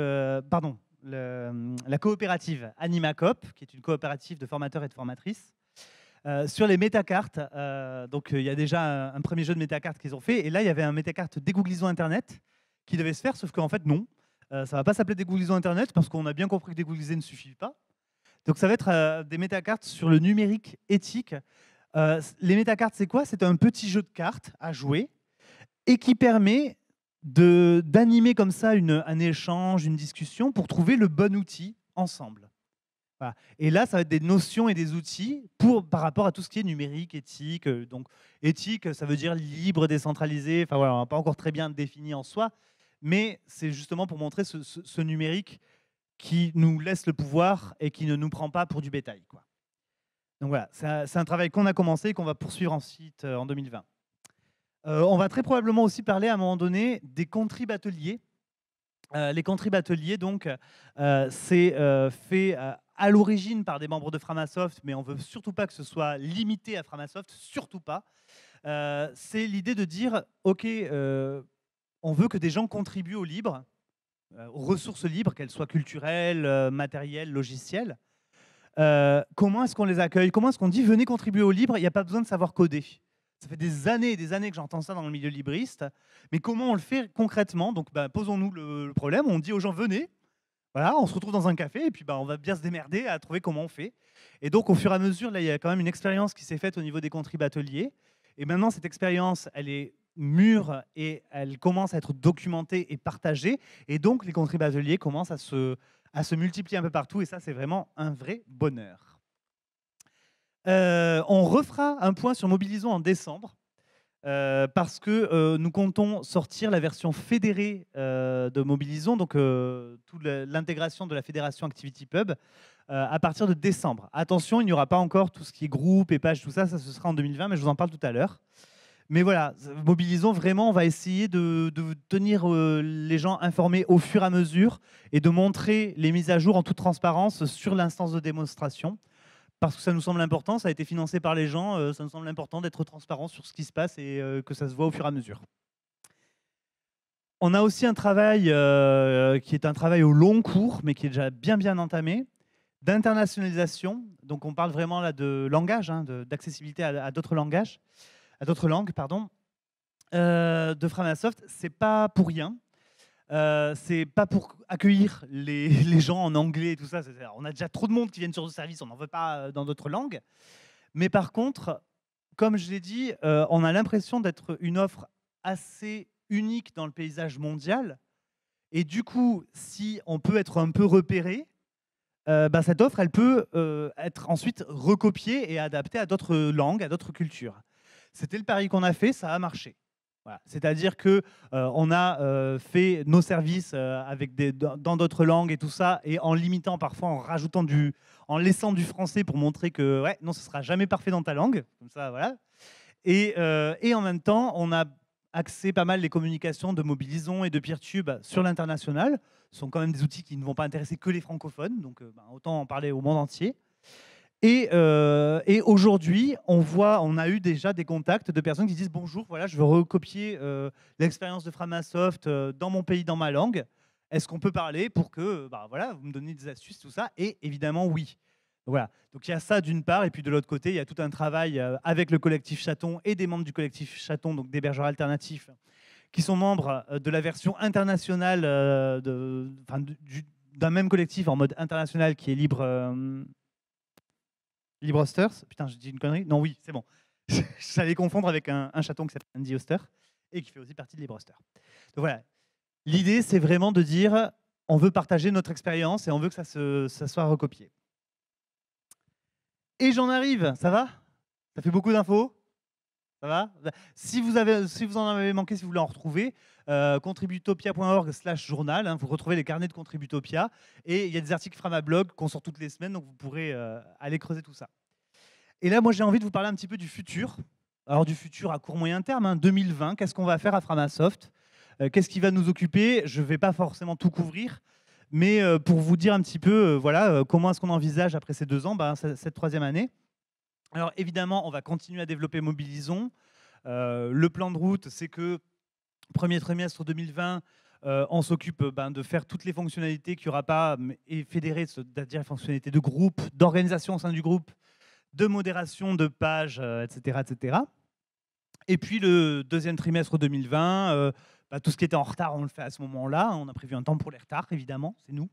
pardon, la coopérative AnimaCop, qui est une coopérative de formateurs et de formatrices, euh, sur les métacartes, euh, donc euh, il y a déjà un, premier jeu de métacartes qu'ils ont fait, et là il y avait un métacarte dégooglisons Internet qui devait se faire, sauf qu'en fait non, ça va pas s'appeler dégooglisons Internet parce qu'on a bien compris que dégoogliser ne suffit pas. Donc ça va être des métacartes sur le numérique éthique. les métacartes, c'est quoi? C'est un petit jeu de cartes à jouer et qui permet d'animer comme ça une, un échange, une discussion pour trouver le bon outil ensemble. Et là, ça va être des notions et des outils pour, par rapport à tout ce qui est numérique, éthique. Euh, donc, éthique, ça veut dire libre, décentralisé. Enfin, voilà, on n'a pas encore très bien défini en soi, mais c'est justement pour montrer ce, numérique qui nous laisse le pouvoir et qui ne nous prend pas pour du bétail. Donc voilà, c'est un, travail qu'on a commencé et qu'on va poursuivre ensuite euh, en 2020. Euh, on va très probablement aussi parler à un moment donné des contrib-ateliers. les contrib-ateliers, donc, c'est fait à l'origine par des membres de Framasoft, mais on veut surtout pas que ce soit limité à Framasoft, surtout pas. Euh, c'est l'idée de dire, OK, euh, on veut que des gens contribuent au libre, euh, aux ressources libres, qu'elles soient culturelles, matérielles, logicielles. comment est-ce qu'on les accueille? Comment est-ce qu'on dit, venez contribuer au libre, il n'y a pas besoin de savoir coder? Ça fait des années et des années que j'entends ça dans le milieu libriste. Mais comment on le fait concrètement? Donc, ben, posons-nous le, problème. On dit aux gens venez, voilà, on se retrouve dans un café et puis bah, on va bien se démerder à trouver comment on fait. Et donc, au fur et à mesure, là, il y a quand même une expérience qui s'est faite au niveau des contributeurs ateliers. Et maintenant, cette expérience, elle est mûre et elle commence à être documentée et partagée. Et donc, les contrib ateliers commencent à se, à se multiplier un peu partout. Et ça, c'est vraiment un vrai bonheur. Euh, on refera un point sur Mobilisons en décembre. Euh, parce que euh, nous comptons sortir la version fédérée de Mobilisons, donc toute l'intégration de la fédération Activity Pub, à partir de décembre. Attention, il n'y aura pas encore tout ce qui est groupe et page, tout ça, ça ce sera en 2020, mais je vous en parle tout à l'heure. Mais voilà, mobilisons vraiment, on va essayer de, tenir les gens informés au fur et à mesure et de montrer les mises à jour en toute transparence sur l'instance de démonstration parce que ça nous semble important, ça a été financé par les gens, euh, ça nous semble important d'être transparent sur ce qui se passe et euh, que ça se voit au fur et à mesure. On a aussi un travail euh, qui est un travail au long cours, mais qui est déjà bien bien entamé, d'internationalisation. Donc on parle vraiment là de langage, hein, d'accessibilité à, d'autres langages, à d'autres langues, pardon. de Framasoft, c'est pas pour rien. Euh, c'est pas pour accueillir [LAUGHS] les, gens en anglais et tout ça. On a déjà trop de monde qui viennent sur le service, on n'en veut pas euh, dans d'autres langues. Mais par contre, comme je l'ai dit, euh, on a l'impression d'être une offre assez unique dans le paysage mondial. Et du coup, si on peut être un peu repéré, bah, cette offre, elle peut être ensuite recopiée et adaptée à d'autres langues, à d'autres cultures. C'était le pari qu'on a fait, ça a marché. C'est-à-dire que euh, on a euh, fait nos services euh, avec dans d'autres langues et tout ça, et en limitant parfois, en rajoutant du, en laissant du français pour montrer que ouais, non, ce sera jamais parfait dans ta langue, comme ça, voilà. Et, en même temps, on a axé pas mal les communications de Mobilisons et de Peertube sur l'international. Ce sont quand même des outils qui ne vont pas intéresser que les francophones, donc ben, autant en parler au monde entier. Euh, et, aujourd'hui, on voit, on a eu déjà des contacts de personnes qui disent bonjour, voilà, je veux recopier euh, l'expérience de Framasoft euh, dans mon pays, dans ma langue. Est-ce qu'on peut parler pour que, bah, voilà, vous me donnez des astuces, tout ça? Et évidemment, oui. Voilà. Donc il y a ça d'une part, et puis de l'autre côté, il y a tout un travail avec le collectif Chaton et des membres du collectif Chaton, donc d'hébergeurs alternatifs, qui sont membres de la version internationale d'un même collectif en mode international qui est libre Librosters. Putain, je dis une connerie. Non, oui, c'est bon. [LAUGHS] J'allais confondre avec un, chaton qui s'appelle Andy Oster et qui fait aussi partie de Libroster. Donc voilà. L'idée, c'est vraiment de dire on veut partager notre expérience et on veut que ça, se, ça soit recopié. Et j'en arrive, ça va? Ça fait beaucoup d'infos? Ça va? Si vous, avez, si vous en avez manqué, si vous voulez en retrouver, euh, contributopia.org slash journal, hein, vous retrouvez les carnets de Contributopia, et il y a des articles Framablog qu'on sort toutes les semaines, donc vous pourrez euh, aller creuser tout ça. Et là, moi, j'ai envie de vous parler un petit peu du futur. Alors, du futur à court moyen terme, 2020, hein, qu'est-ce qu'on va faire à Framasoft? Euh, Qu'est-ce qui va nous occuper? Je ne vais pas forcément tout couvrir, mais pour vous dire un petit peu, voilà, comment est-ce qu'on envisage après ces deux ans, bah, cette troisième année. Alors évidemment, on va continuer à développer Mobilisons. Euh, le plan de route, c'est que premier trimestre 2020, euh, on s'occupe ben, de faire toutes les fonctionnalités qu'il n'y aura pas et fédérer, c'est-à-dire fonctionnalités de groupe, d'organisation au sein du groupe, de modération de pages, etc., euh, etc. Et puis le deuxième trimestre 2020, ben, tout ce qui était en retard, on le fait à ce moment-là. On a prévu un temps pour les retards, évidemment, c'est nous.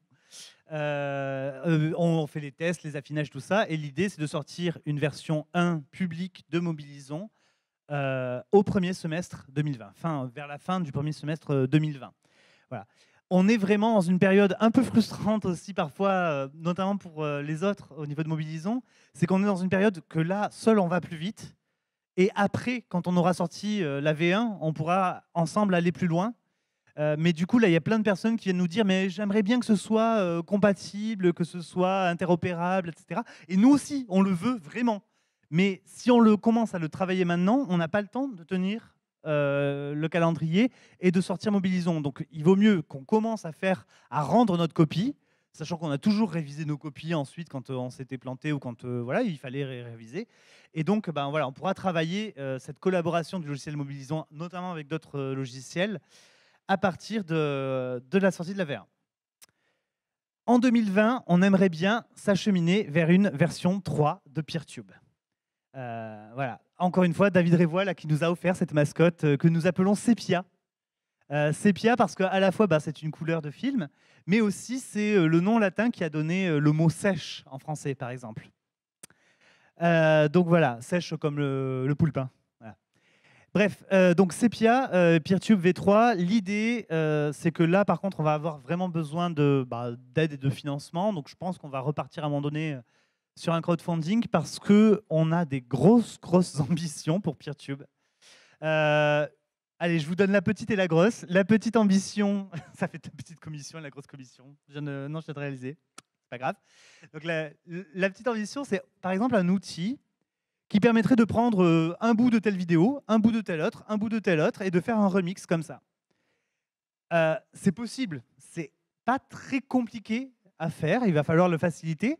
Euh, euh, on fait les tests, les affinages, tout ça. Et l'idée, c'est de sortir une version 1 publique de Mobilisons euh, au premier semestre 2020, fin, vers la fin du premier semestre 2020. Voilà. On est vraiment dans une période un peu frustrante aussi parfois, notamment pour les autres au niveau de Mobilisons. C'est qu'on est dans une période que là, seul, on va plus vite. Et après, quand on aura sorti la V1, on pourra ensemble aller plus loin. Euh, mais du coup, là, il y a plein de personnes qui viennent nous dire, mais j'aimerais bien que ce soit euh, compatible, que ce soit interopérable, etc. Et nous aussi, on le veut vraiment. Mais si on commence à le travailler maintenant, on n'a pas le temps de tenir euh, le calendrier et de sortir Mobilisons. Donc, il vaut mieux qu'on commence à faire, à rendre notre copie, sachant qu'on a toujours révisé nos copies ensuite quand on s'était planté ou quand voilà, il fallait réviser. Et donc, ben, voilà, on pourra travailler cette collaboration du logiciel Mobilisons, notamment avec d'autres logiciels, à partir de, la sortie de la V1. En 2020, on aimerait bien s'acheminer vers une version 3 de PeerTube. Euh, voilà. Encore une fois, David Révoil qui nous a offert cette mascotte euh, que nous appelons Sepia. Euh, Sepia parce qu'à la fois bah, c'est une couleur de film, mais aussi c'est le nom latin qui a donné le mot sèche en français, par exemple. donc voilà, sèche comme le, le poulpin. Bref, euh, donc Sepia, euh, PeerTube V3, l'idée, euh, c'est que là, par contre, on va avoir vraiment besoin bah, d'aide et de financement. Donc je pense qu'on va repartir à un moment donné sur un crowdfunding parce qu'on a des grosses, grosses [LAUGHS] ambitions pour PeerTube. allez, je vous donne la petite et la grosse. La petite ambition, [LAUGHS] ça fait la petite commission et la grosse commission. Je non, je viens de réaliser. Pas grave. Donc la petite ambition, c'est par exemple un outil qui permettrait de prendre euh, un bout de telle vidéo, un bout de tel autre, un bout de tel autre, et de faire un remix comme ça. Euh, c'est possible, c'est pas très compliqué à faire, il va falloir le faciliter,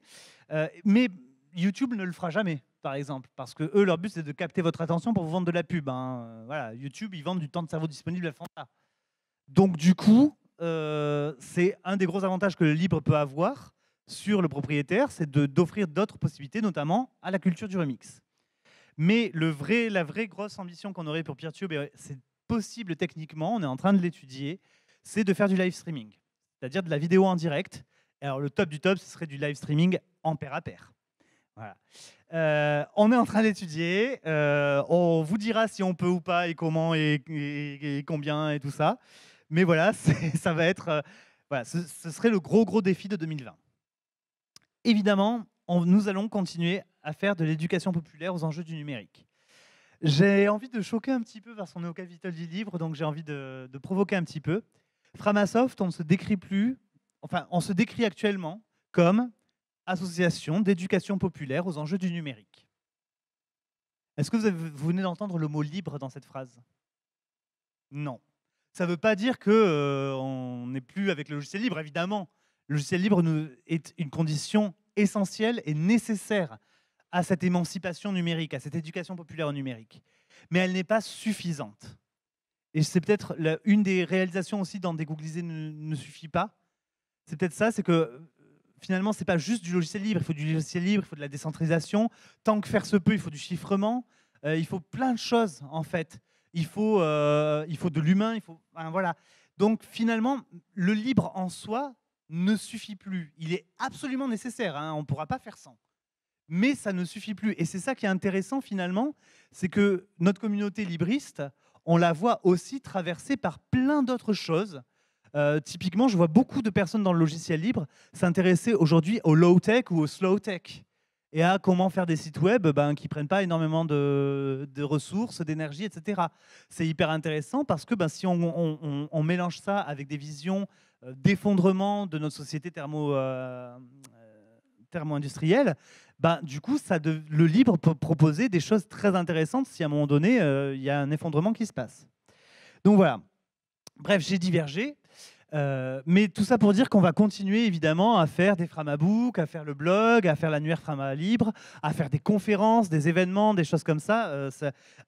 euh, mais YouTube ne le fera jamais, par exemple, parce que eux, leur but, c'est de capter votre attention pour vous vendre de la pub. Hein. YouTube, ils vendent du temps de cerveau disponible à ça. Donc, du coup, c'est un des gros avantages que le libre peut avoir sur le propriétaire, c'est d'offrir d'autres possibilités, notamment à la culture du remix. Mais la vraie grosse ambition qu'on aurait pour PeerTube, c'est possible techniquement, on est en train de l'étudier, c'est de faire du live streaming, c'est-à-dire de la vidéo en direct. Alors le top du top, ce serait du live streaming en pair à pair. Euh, on est en train d'étudier. Euh, on vous dira si on peut ou pas et comment et, combien et tout ça. Mais voilà, [LAUGHS] ça va être. Euh, ce, serait le gros gros défi de 2020. Évidemment, nous allons continuer à faire de l'éducation populaire aux enjeux du numérique. J'ai envie de choquer un petit peu parce qu'on est au Capitole du Livre, donc j'ai envie de, provoquer un petit peu. Framasoft, on ne se décrit plus, enfin, on se décrit actuellement comme association d'éducation populaire aux enjeux du numérique. Est-ce que vous, venez d'entendre le mot libre dans cette phrase? Non. Ça ne veut pas dire qu'on euh, n'est plus avec le logiciel libre, évidemment. Le logiciel libre est une condition essentielle et nécessaire à cette émancipation numérique, à cette éducation populaire au numérique. Mais elle n'est pas suffisante. Et c'est peut-être une des réalisations aussi dans Dégooglisé ne, ne suffit pas. C'est peut-être ça, c'est que finalement, c'est pas juste du logiciel libre. Il faut du logiciel libre, il faut de la décentralisation. Tant que faire se peut, il faut du chiffrement. Euh, il faut plein de choses, en fait. Il faut, euh, il faut de l'humain. Il voilà. Donc finalement, le libre en soi ne suffit plus. Il est absolument nécessaire. Hein. on ne pourra pas faire sans mais ça ne suffit plus. Et c'est ça qui est intéressant finalement, c'est que notre communauté libriste, on la voit aussi traversée par plein d'autres choses. Euh, typiquement, je vois beaucoup de personnes dans le logiciel libre s'intéresser aujourd'hui au low-tech ou au slow-tech et à comment faire des sites web ben, qui ne prennent pas énormément de, ressources, d'énergie, etc. C'est hyper intéressant parce que ben, si on, mélange ça avec des visions euh, d'effondrement de notre société thermo, euh, thermo-industrielle, ben, du coup, ça le libre peut proposer des choses très intéressantes si à un moment donné, euh, il y a un effondrement qui se passe. Donc voilà. Bref, j'ai divergé. Euh, mais tout ça pour dire qu'on va continuer évidemment à faire des Framabook, à faire le blog, à faire l'annuaire Frama Libre, à faire des conférences, des événements, des choses comme ça, euh,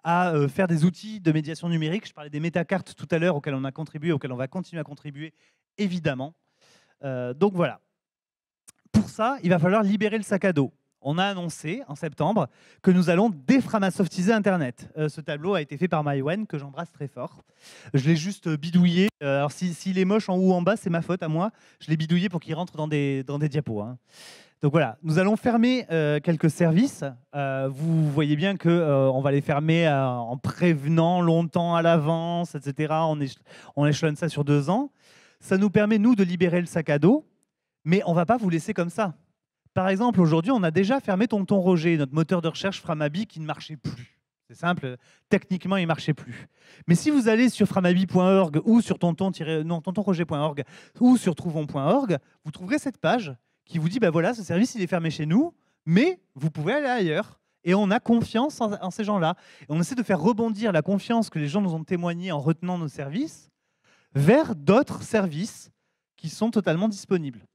à faire des outils de médiation numérique. Je parlais des métacartes tout à l'heure auxquelles on a contribué, auxquelles on va continuer à contribuer évidemment. donc voilà. Pour ça, il va falloir libérer le sac à dos on a annoncé en septembre que nous allons déframasoftiser Internet. Euh, ce tableau a été fait par Maïwen, que j'embrasse très fort. Je l'ai juste bidouillé. Euh, alors, s'il est moche en haut ou en bas, c'est ma faute à moi. Je l'ai bidouillé pour qu'il rentre dans des, dans des diapos. Hein. Donc voilà, nous allons fermer euh, quelques services. vous voyez bien qu'on on va les fermer en prévenant longtemps à l'avance, etc. On, on échelonne ça sur deux ans. Ça nous permet, nous, de libérer le sac à dos, mais on ne va pas vous laisser comme ça. Par exemple, aujourd'hui, on a déjà fermé Tonton Roger, notre moteur de recherche Framabi qui ne marchait plus. C'est simple, techniquement, il ne marchait plus. Mais si vous allez sur framabi.org ou sur tonton tontonroger.org ou sur trouvons.org, vous trouverez cette page qui vous dit ben voilà, ce service il est fermé chez nous, mais vous pouvez aller ailleurs. Et on a confiance en, ces gens-là. On essaie de faire rebondir la confiance que les gens nous ont témoignée en retenant nos services vers d'autres services qui sont totalement disponibles.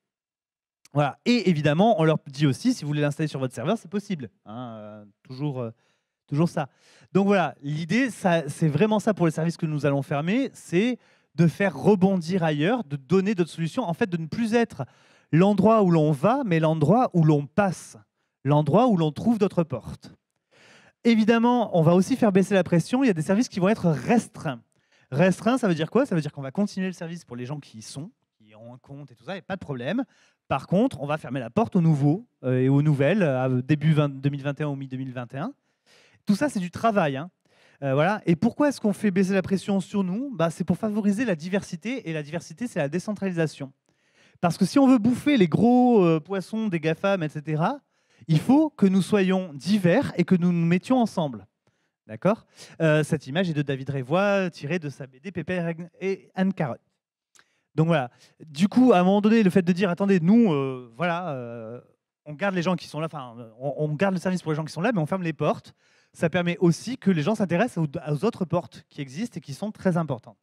Et évidemment, on leur dit aussi, si vous voulez l'installer sur votre serveur, c'est possible. Hein, euh, toujours, euh, toujours ça. Donc voilà, l'idée, c'est vraiment ça pour les services que nous allons fermer, c'est de faire rebondir ailleurs, de donner d'autres solutions, en fait, de ne plus être l'endroit où l'on va, mais l'endroit où l'on passe, l'endroit où l'on trouve d'autres portes. Évidemment, on va aussi faire baisser la pression. Il y a des services qui vont être restreints. Restreints, ça veut dire quoi? Ça veut dire qu'on va continuer le service pour les gens qui y sont, qui ont un compte et tout ça, et pas de problème. Par contre, on va fermer la porte aux nouveaux euh, et aux nouvelles à début 20, 2021 ou mi-2021. Tout ça, c'est du travail. Hein. Euh, voilà. Et pourquoi est-ce qu'on fait baisser la pression sur nous? Bah, C'est pour favoriser la diversité, et la diversité, c'est la décentralisation. Parce que si on veut bouffer les gros euh, poissons des GAFAM, etc., il faut que nous soyons divers et que nous nous mettions ensemble. D'accord? Euh, Cette image est de David Révois, tirée de sa BD Pépère et Anne Carotte. Donc voilà. Du coup, à un moment donné, le fait de dire attendez, nous, euh, voilà, euh, on garde les gens qui sont là, enfin, on, garde le service pour les gens qui sont là, mais on ferme les portes. Ça permet aussi que les gens s'intéressent aux, autres portes qui existent et qui sont très importantes.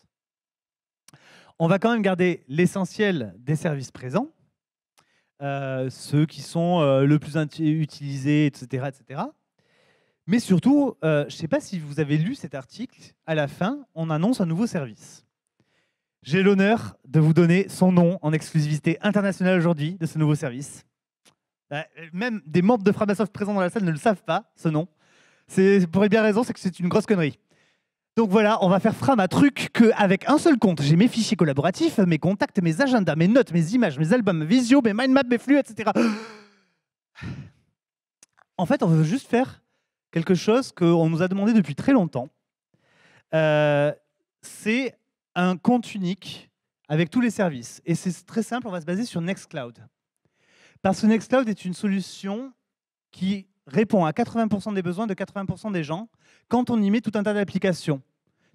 On va quand même garder l'essentiel des services présents, ceux qui sont le plus utilisés, etc., etc. Mais surtout, euh, je ne sais pas si vous avez lu cet article, à la fin, on annonce un nouveau service. J'ai l'honneur de vous donner son nom en exclusivité internationale aujourd'hui de ce nouveau service. Euh, même des membres de Framasoft présents dans la salle ne le savent pas, ce nom. C'est pour une bien raison, c'est que c'est une grosse connerie. Donc voilà, on va faire Frama truc qu'avec un seul compte, j'ai mes fichiers collaboratifs, mes contacts, mes agendas, mes notes, mes images, mes albums, mes visio, mes mind maps, mes flux, etc. [GASPS] En fait, on veut juste faire quelque chose qu'on nous a demandé depuis très longtemps. Euh, c'est un compte unique avec tous les services. Et c'est très simple, on va se baser sur Nextcloud. Parce que Nextcloud est une solution qui répond à 80% des besoins de 80% des gens quand on y met tout un tas d'applications.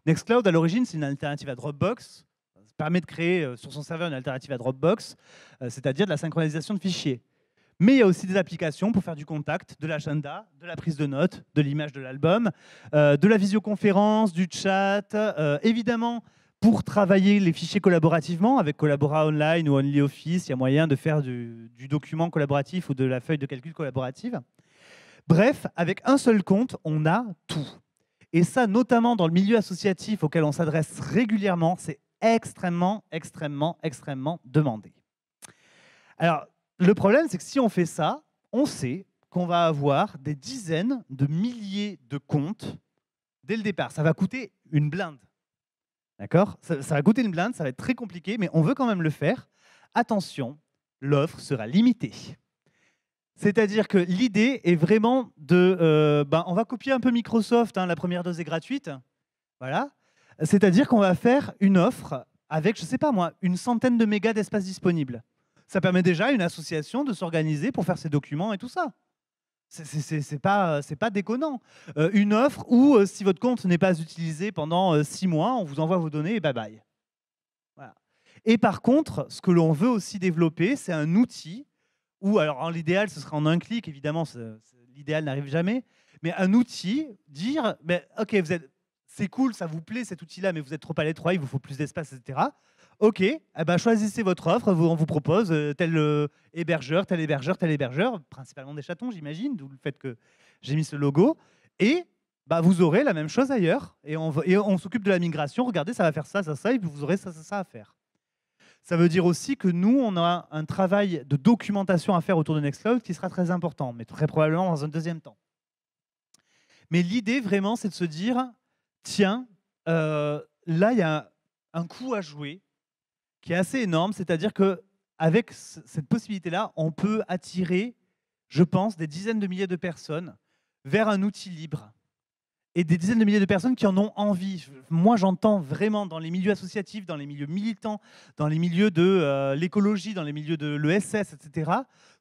Nextcloud, à l'origine, c'est une alternative à Dropbox. Ça permet de créer euh, sur son serveur une alternative à Dropbox, euh, c'est-à-dire de la synchronisation de fichiers. Mais il y a aussi des applications pour faire du contact, de l'agenda, de la prise de notes, de l'image de l'album, euh, de la visioconférence, du chat, évidemment pour travailler les fichiers collaborativement avec Collabora Online ou OnlyOffice, il y a moyen de faire du, du, document collaboratif ou de la feuille de calcul collaborative. Bref, avec un seul compte, on a tout. Et ça, notamment dans le milieu associatif auquel on s'adresse régulièrement, c'est extrêmement, extrêmement, extrêmement demandé. Alors, le problème, c'est que si on fait ça, on sait qu'on va avoir des dizaines de milliers de comptes dès le départ. Ça va coûter une blinde. D'accord? Ça, va coûter une blinde, ça va être très compliqué, mais on veut quand même le faire. Attention, l'offre sera limitée. C'est-à-dire que l'idée est vraiment de... Euh, ben, on va copier un peu Microsoft, hein, la première dose est gratuite. Voilà. C'est-à-dire qu'on va faire une offre avec, je ne sais pas moi, une centaine de mégas d'espace disponible ça permet déjà à une association de s'organiser pour faire ses documents et tout ça. C'est pas, pas déconnant. Euh, une offre où, euh, si votre compte n'est pas utilisé pendant euh, six mois, on vous envoie vos données et bye bye. Et par contre, ce que l'on veut aussi développer, c'est un outil où, alors en l'idéal, ce sera en un clic, évidemment, l'idéal n'arrive jamais, mais un outil, dire, ben, ok, c'est cool, ça vous plaît cet outil-là, mais vous êtes trop à l'étroit, il vous faut plus d'espace, etc. Ok, eh ben, choisissez votre offre. On vous propose euh, tel euh, hébergeur, tel hébergeur, tel hébergeur, principalement des chatons, j'imagine, d'où le fait que j'ai mis ce logo. Et bah, vous aurez la même chose ailleurs. Et on, s'occupe de la migration. Regardez, ça va faire ça, ça, ça, et vous aurez ça, ça, ça à faire. Ça veut dire aussi que nous, on a un travail de documentation à faire autour de Nextcloud qui sera très important, mais très probablement dans un deuxième temps. Mais l'idée, vraiment, c'est de se dire, tiens, euh, là, il y a un coup à jouer qui est assez énorme, c'est-à-dire que avec cette possibilité-là, on peut attirer, je pense, des dizaines de milliers de personnes vers un outil libre et des dizaines de milliers de personnes qui en ont envie. Moi, j'entends vraiment dans les milieux associatifs, dans les milieux militants, dans les milieux de euh, l'écologie, dans les milieux de l'ESS, etc.,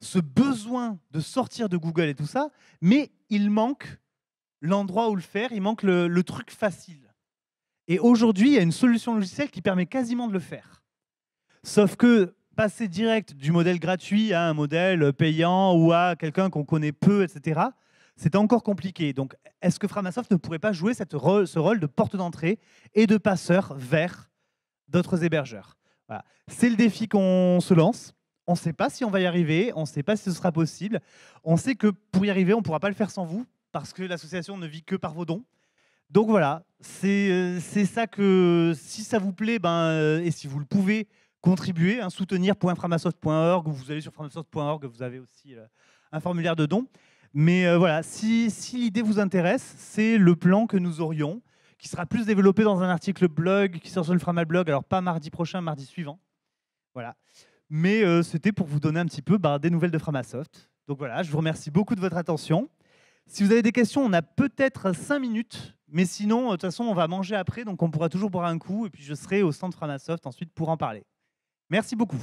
ce besoin de sortir de Google et tout ça, mais il manque l'endroit où le faire, il manque le, le truc facile. Et aujourd'hui, il y a une solution logicielle qui permet quasiment de le faire. Sauf que passer direct du modèle gratuit à un modèle payant ou à quelqu'un qu'on connaît peu, etc., c'est encore compliqué. Donc, est-ce que Framasoft ne pourrait pas jouer ce rôle de porte d'entrée et de passeur vers d'autres hébergeurs? C'est le défi qu'on se lance. On ne sait pas si on va y arriver, on ne sait pas si ce sera possible. On sait que pour y arriver, on ne pourra pas le faire sans vous, parce que l'association ne vit que par vos dons. Donc voilà, c'est euh, ça que si ça vous plaît, ben, euh, et si vous le pouvez, contribuer, hein, soutenir.framasoft.org, ou vous allez sur framasoft.org, vous avez aussi euh, un formulaire de don. Mais euh, voilà, si, l'idée vous intéresse, c'est le plan que nous aurions, qui sera plus développé dans un article blog qui sort sur le Framal blog, alors pas mardi prochain, mardi suivant. Voilà. Mais euh, c'était pour vous donner un petit peu bah, des nouvelles de Framasoft. Donc voilà, je vous remercie beaucoup de votre attention. Si vous avez des questions, on a peut-être 5 minutes, mais sinon, de toute façon, on va manger après, donc on pourra toujours boire un coup, et puis je serai au centre Framasoft ensuite pour en parler. Merci beaucoup.